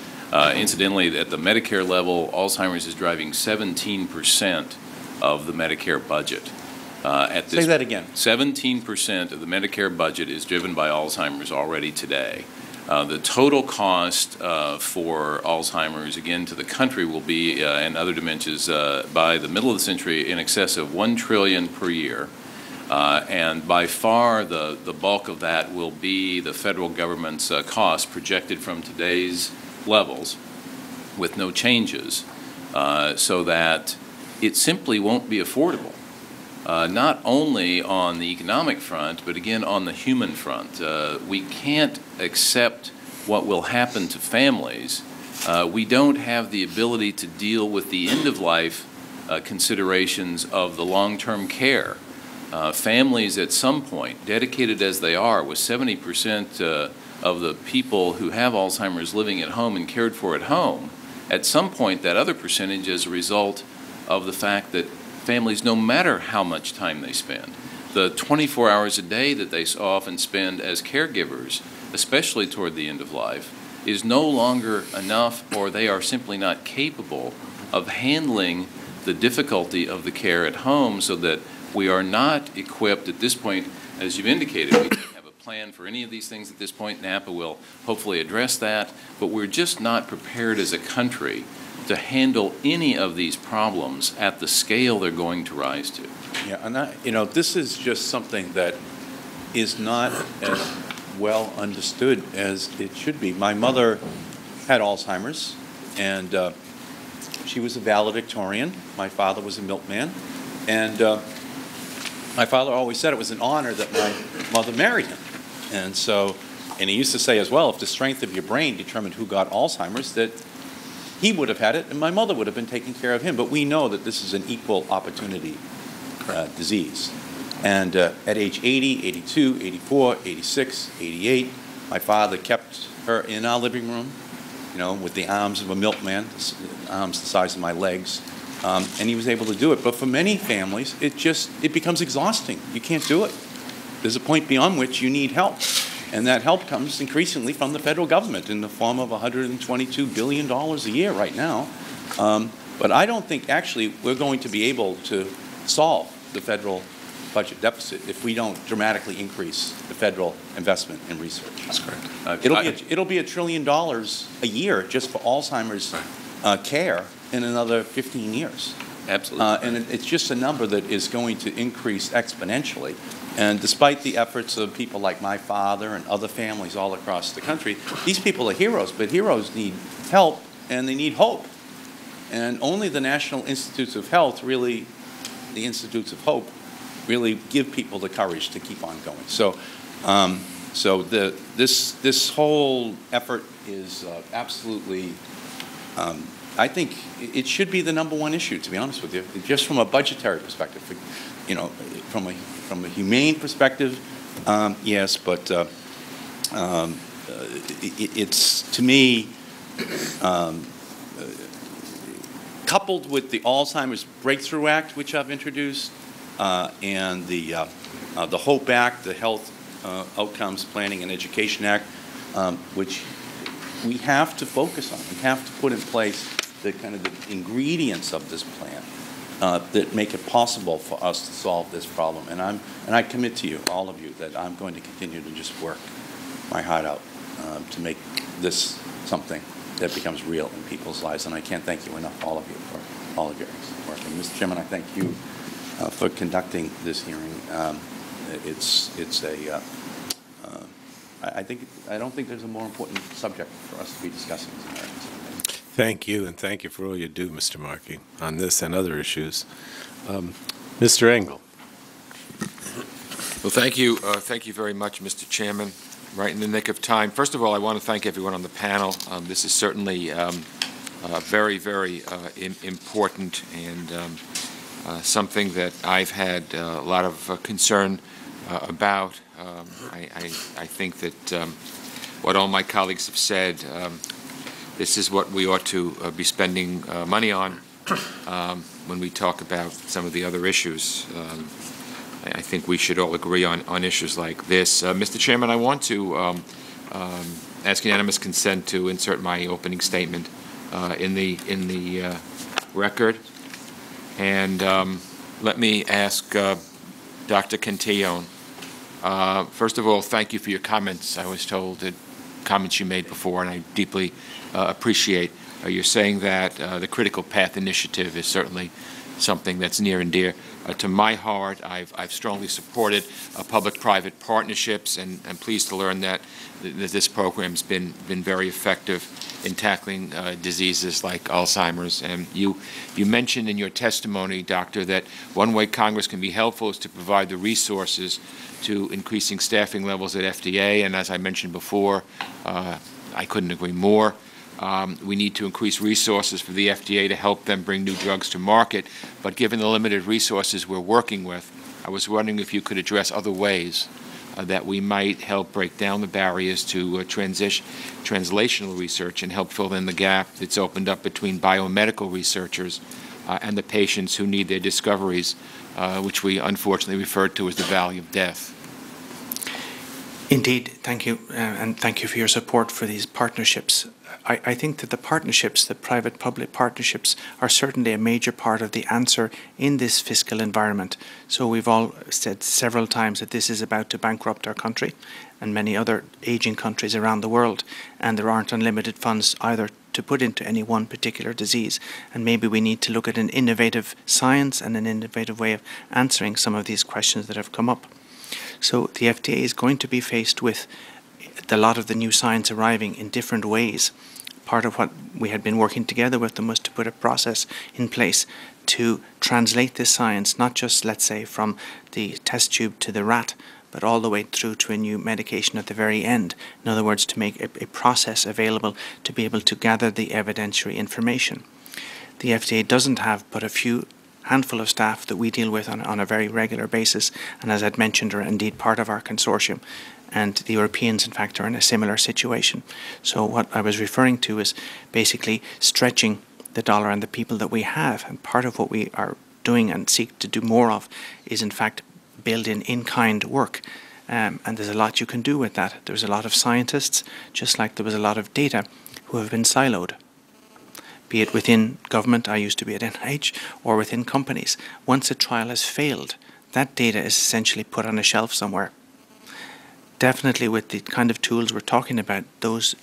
Speaker 9: incidentally, at the Medicare level, Alzheimer's is driving 17 percent of the Medicare budget.
Speaker 12: Uh, at this Say that again.
Speaker 9: 17% of the Medicare budget is driven by Alzheimer's already today. Uh, the total cost uh, for Alzheimer's, again, to the country will be, uh, and other dementias, uh, by the middle of the century in excess of 1 trillion per year. Uh, and by far the, the bulk of that will be the federal government's cost projected from today's levels with no changes so that it simply won't be affordable uh, not only on the economic front, but again on the human front. Uh, we can't accept what will happen to families. Uh, we don't have the ability to deal with the end of life uh, considerations of the long term care. Uh, families at some point, dedicated as they are, with 70% uh, of the people who have Alzheimer's living at home and cared for at home, at some point that other percentage is a result of the fact that families, no matter how much time they spend. The 24 hours a day that they often spend as caregivers, especially toward the end of life, is no longer enough or they are simply not capable of handling the difficulty of the care at home so that we are not equipped at this point, as you've indicated, we don't have a plan for any of these things at this point. NAPA will hopefully address that, but we're just not prepared as a country to handle any of these problems at the scale they're going to rise to.
Speaker 12: Yeah, and you know, this is just something that is not as well understood as it should be. My mother had Alzheimer's, and uh, she was a valedictorian. My father was a milkman, and uh, my father always said it was an honor that my mother married him. And so, and he used to say as well, if the strength of your brain determined who got Alzheimer's, that he would have had it, and my mother would have been taking care of him. But we know that this is an equal opportunity uh, disease. And uh, at age 80, 82, 84, 86, 88, my father kept her in our living room, you know, with the arms of a milkman, arms the size of my legs. Um, and he was able to do it. But for many families, it just, it becomes exhausting. You can't do it. There's a point beyond which you need help. And that help comes increasingly from the federal government in the form of $122 billion a year right now Um, but I don't think actually we're going to be able to solve the federal budget deficit if we don't dramatically increase the federal investment in research.
Speaker 9: That's correct.
Speaker 12: Uh, it'll, be a, it'll be a trillion dollars a year just for Alzheimer's uh, care in another 15 years.
Speaker 9: Absolutely.
Speaker 12: Uh, and it, it's just a number that is going to increase exponentially. And despite the efforts of people like my father and other families all across the country, these people are heroes, but heroes need help and they need hope. And only the National Institutes of Health really, the Institutes of Hope, really give people the courage to keep on going. So, um, so the, this, this whole effort is uh, absolutely, um, I think it should be the number one issue, to be honest with you, just from a budgetary perspective. You know, from a, from a humane perspective, um, yes, but uh, um, uh, it, it's, to me, um, uh, coupled with the Alzheimer's Breakthrough Act, which I've introduced, uh, and the, uh, uh, the HOPE Act, the Health Outcomes Planning and Education Act, um, which we have to focus on. We have to put in place the kind of the ingredients of this plan uh, that make it possible for us to solve this problem. And I'm and I commit to you, all of you, that I'm going to continue to just work my heart out um, to make this something that becomes real in people's lives. And I can't thank you enough, all of you, for all of your work. And Mr. Chairman, I thank you uh, for conducting this hearing. Um, it's it's a uh, uh, I, I think I don't think there's a more important subject for us to be discussing Americans.
Speaker 2: Thank you, and thank you for all you do, Mr. Markey, on this and other issues. Um, Mr. Engel.
Speaker 13: Well, thank you. Uh, thank you very much, Mr. Chairman. Right in the nick of time. First of all, I want to thank everyone on the panel. Um, this is certainly um, uh, very, very uh, important and um, uh, something that I've had uh, a lot of uh, concern about. Um, I, I, I, think that um, what all my colleagues have said this is what we ought to uh, be spending uh, money on um, when we talk about some of the other issues. Um, I, think we should all agree on, on issues like this. Uh, Mr. Chairman, I want to um, um ask unanimous consent to insert my opening statement uh, in the in the uh, record. And um, let me ask uh, Dr. Cantillon. first of all, thank you for your comments. I was told that comments you made before, and I deeply uh, appreciate. Uh, you're saying that uh, the Critical Path Initiative is certainly something that's near and dear uh, to my heart. I've, I've strongly supported uh, public-private partnerships, and I'm pleased to learn that, th that this program's been, been very effective in tackling uh, diseases like Alzheimer's. And you, you mentioned in your testimony, Doctor, that one way Congress can be helpful is to provide the resources to increasing staffing levels at FDA, and as I mentioned before, I couldn't agree more. Um, we need to increase resources for the FDA to help them bring new drugs to market. But given the limited resources we're working with, I was wondering if you could address other ways uh, that we might help break down the barriers to uh, transition, translational research and help fill in the gap that's opened up between biomedical researchers uh, and the patients who need their discoveries, uh, which we unfortunately refer to as the valley of death.
Speaker 11: Indeed, thank you, uh, and thank you for your support for these partnerships. I, I think that the partnerships, the private public partnerships, are certainly a major part of the answer in this fiscal environment. So we've all said several times that this is about to bankrupt our country and many other aging countries around the world, and there aren't unlimited funds either to put into any one particular disease. And maybe we need to look at an innovative science and an innovative way of answering some of these questions that have come up. So the FDA is going to be faced with a lot of the new science arriving in different ways. Part of what we had been working together with them was to put a process in place to translate this science, not just, let's say, from the test tube to the rat, but all the way through to a new medication at the very end. In other words, to make a, a process available to be able to gather the evidentiary information. The FDA doesn't have but a few handful of staff that we deal with on, on a very regular basis, and as I'd mentioned, are indeed part of our consortium and the Europeans, in fact, are in a similar situation. So what I was referring to is basically stretching the dollar and the people that we have, and part of what we are doing and seek to do more of is, in fact, build in in-kind work. Um, and there's a lot you can do with that. There's a lot of scientists, just like there was a lot of data, who have been siloed be it within government, I used to be at NIH, or within companies. Once a trial has failed, that data is essentially put on a shelf somewhere. Definitely, with the kind of tools we're talking about, those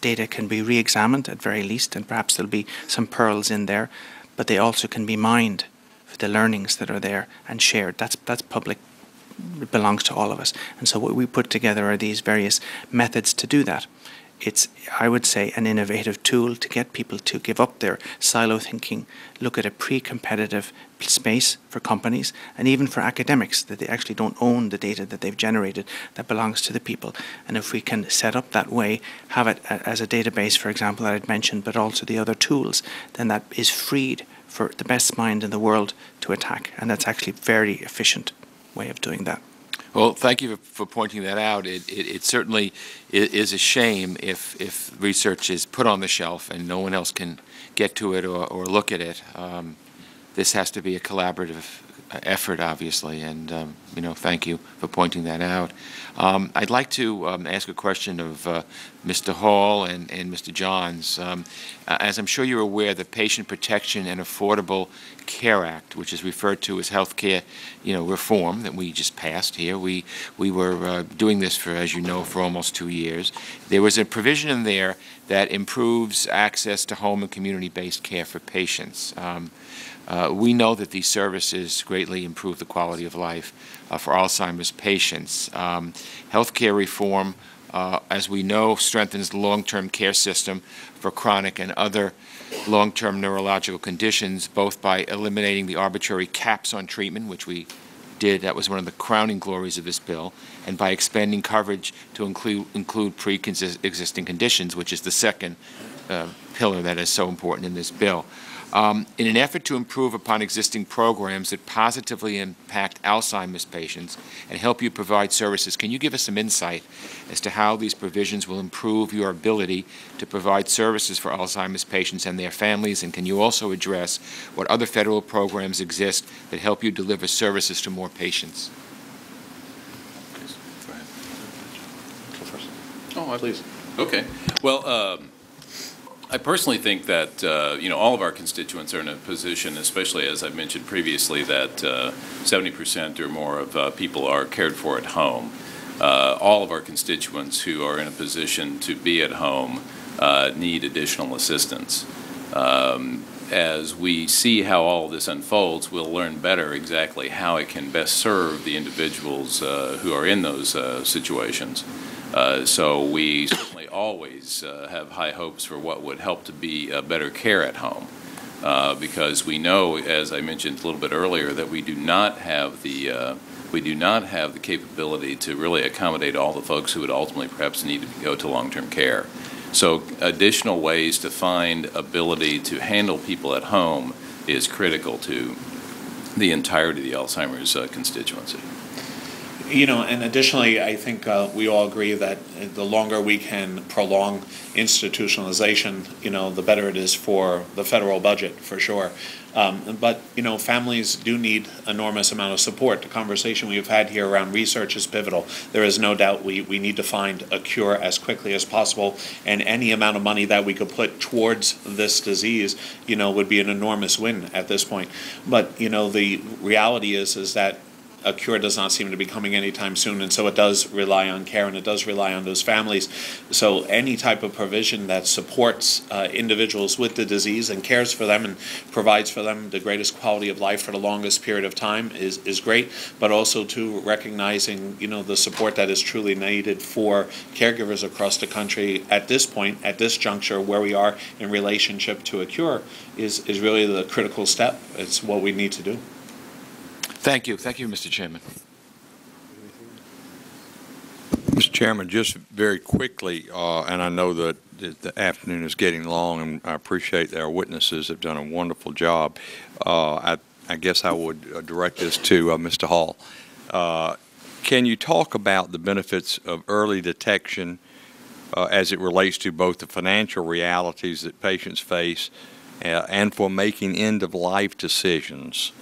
Speaker 11: data can be re examined at very least, and perhaps there'll be some pearls in there, but they also can be mined for the learnings that are there and shared. That's, that's public, it belongs to all of us. And so, what we put together are these various methods to do that it's, I would say, an innovative tool to get people to give up their silo thinking, look at a pre competitive space for companies and even for academics that they actually don't own the data that they've generated that belongs to the people. And if we can set up that way, have it as a database, for example, that I'd mentioned, but also the other tools, then that is freed for the best mind in the world to attack. And that's actually a very efficient way of doing that.
Speaker 13: Well, thank you for pointing that out. It, it, it, certainly is a shame if, if research is put on the shelf and no one else can get to it or, or look at it. Um, this has to be a collaborative effort, obviously, and um, you know, thank you for pointing that out. Um, I'd like to um, ask a question of uh, Mr. Hall and, and Mr. Johns. Um, as I'm sure you're aware, the Patient Protection and Affordable Care Act, which is referred to as healthcare, you know, reform that we just passed here. We we were uh, doing this for, as you know, for almost two years. There was a provision in there that improves access to home and community-based care for patients. Um, uh, we know that these services greatly improve the quality of life uh, for Alzheimer's patients. Um, healthcare reform, uh, as we know, strengthens the long-term care system for chronic and other long-term neurological conditions, both by eliminating the arbitrary caps on treatment, which we did, that was one of the crowning glories of this bill, and by expanding coverage to include, include pre-existing conditions, which is the second uh, pillar that is so important in this bill. Um, in an effort to improve upon existing programs that positively impact Alzheimer's patients and help you provide services, can you give us some insight as to how these provisions will improve your ability to provide services for Alzheimer's patients and their families? And can you also address what other federal programs exist that help you deliver services to more patients?
Speaker 9: Oh, please. Okay. Well, um, I personally think that uh, you know all of our constituents are in a position, especially as I mentioned previously, that 70% uh, or more of uh, people are cared for at home. Uh, all of our constituents who are in a position to be at home uh, need additional assistance. Um, as we see how all this unfolds, we'll learn better exactly how it can best serve the individuals who are in those situations. so we always uh, have high hopes for what would help to be better care at home. Uh, because we know, as I mentioned a little bit earlier, that we do not have the uh, we do not have the capability to really accommodate all the folks who would ultimately perhaps need to go to long-term care. So additional ways to find ability to handle people at home is critical to the entirety of the Alzheimer's uh, constituency.
Speaker 10: You know, and additionally, I think uh, we all agree that the longer we can prolong institutionalization, you know, the better it is for the federal budget, for sure. Um, but, you know, families do need enormous amount of support. The conversation we've had here around research is pivotal. There is no doubt we, we need to find a cure as quickly as possible, and any amount of money that we could put towards this disease, you know, would be an enormous win at this point. But, you know, the reality is, is that a cure does not seem to be coming anytime soon, and so it does rely on care and it does rely on those families. So any type of provision that supports uh, individuals with the disease and cares for them and provides for them the greatest quality of life for the longest period of time is, is great, but also to recognizing, you know, the support that is truly needed for caregivers across the country at this point, at this juncture where we are in relationship to a cure is, is really the critical step. It's what we need to do.
Speaker 13: Thank you. Thank you, Mr. Chairman.
Speaker 3: Mr. Chairman, just very quickly, uh, and I know that the afternoon is getting long, and I appreciate that our witnesses have done a wonderful job. Uh, I, I, guess I would uh, direct this to uh, Mr. Hall. Uh, can you talk about the benefits of early detection uh, as it relates to both the financial realities that patients face and for making end-of-life decisions?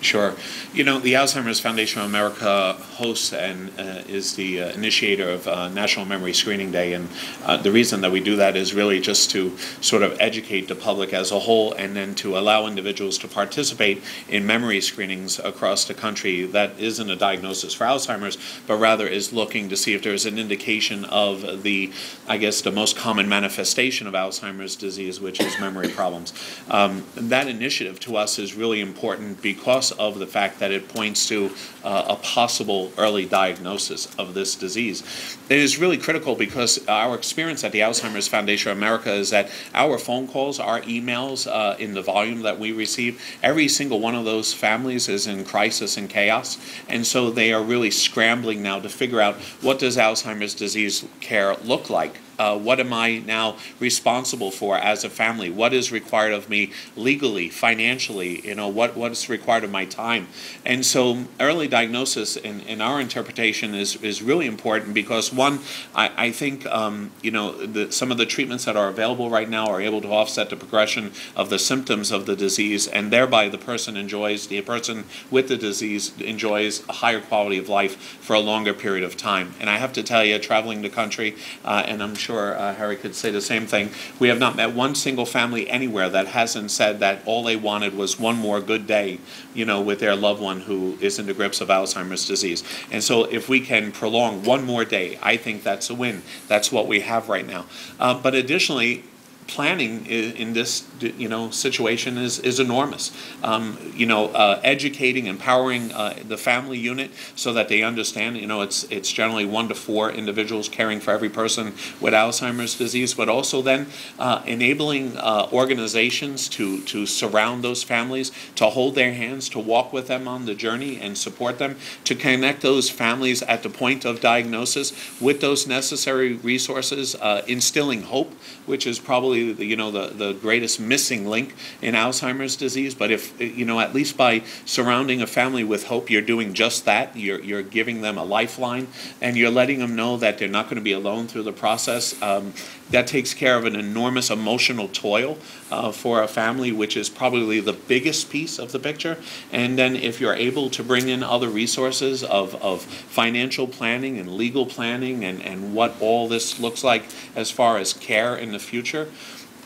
Speaker 10: Sure. You know, the Alzheimer's Foundation of America hosts and uh, is the uh, initiator of uh, National Memory Screening Day. And uh, the reason that we do that is really just to sort of educate the public as a whole and then to allow individuals to participate in memory screenings across the country that isn't a diagnosis for Alzheimer's, but rather is looking to see if there's an indication of the, I guess, the most common manifestation of Alzheimer's disease, which is memory problems. Um, that initiative to us is really important because of the fact that it points to uh, a possible early diagnosis of this disease. It is really critical because our experience at the Alzheimer's Foundation of America is that our phone calls, our emails uh, in the volume that we receive, every single one of those families is in crisis and chaos. And so they are really scrambling now to figure out what does Alzheimer's disease care look like uh, what am I now responsible for as a family? What is required of me legally, financially? You know, what what's required of my time? And so, early diagnosis, in, in our interpretation, is is really important because one, I, I think um, you know the, some of the treatments that are available right now are able to offset the progression of the symptoms of the disease, and thereby the person enjoys the person with the disease enjoys a higher quality of life for a longer period of time. And I have to tell you, traveling the country, uh, and I'm sure uh, Harry could say the same thing. We have not met one single family anywhere that hasn't said that all they wanted was one more good day, you know, with their loved one who is in the grips of Alzheimer's disease. And so if we can prolong one more day, I think that's a win. That's what we have right now. Uh, but additionally, planning in this you know situation is is enormous. Um, you know, uh, educating, empowering uh, the family unit so that they understand. You know, it's it's generally one to four individuals caring for every person with Alzheimer's disease, but also then uh, enabling uh, organizations to to surround those families, to hold their hands, to walk with them on the journey and support them, to connect those families at the point of diagnosis with those necessary resources, uh, instilling hope, which is probably probably you know the, the greatest missing link in Alzheimer's disease. But if you know at least by surrounding a family with hope, you're doing just that. You're you're giving them a lifeline, and you're letting them know that they're not going to be alone through the process. Um, that takes care of an enormous emotional toil uh, for a family, which is probably the biggest piece of the picture. And then if you're able to bring in other resources of, of financial planning and legal planning and, and what all this looks like as far as care in the future,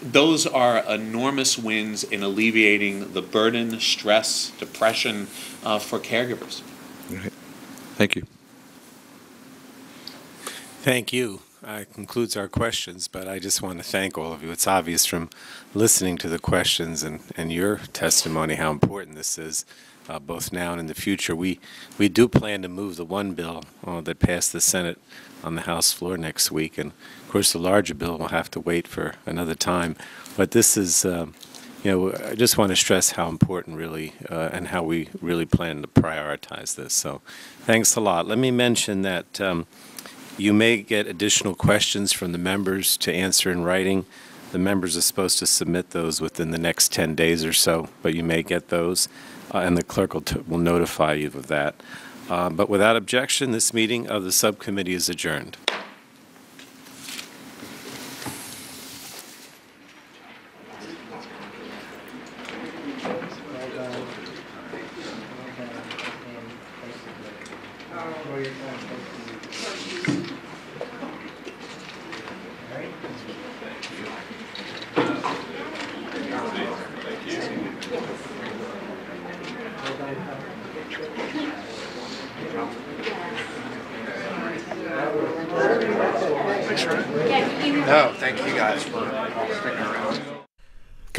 Speaker 10: those are enormous wins in alleviating the burden, stress, depression uh, for caregivers.
Speaker 3: Right. Thank you.
Speaker 2: Thank you uh, concludes our questions, but I just want to thank all of you. It's obvious from listening to the questions and, and your testimony how important this is, uh, both now and in the future. We, we do plan to move the one bill uh, that passed the Senate on the House floor next week, and of course the larger bill will have to wait for another time. But this is, um, you know, I just want to stress how important really uh, and how we really plan to prioritize this. So thanks a lot. Let me mention that um, you may get additional questions from the members to answer in writing. The members are supposed to submit those within the next 10 days or so, but you may get those, uh, and the clerk will, will, notify you of that. Uh, but without objection, this meeting of the subcommittee is adjourned.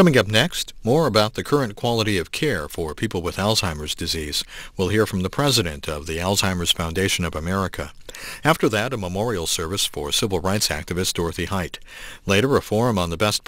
Speaker 14: Coming up next, more about the current quality of care for people with Alzheimer's disease. We'll hear from the president of the Alzheimer's Foundation of America. After that, a memorial service for civil rights activist Dorothy Height. Later, a forum on the best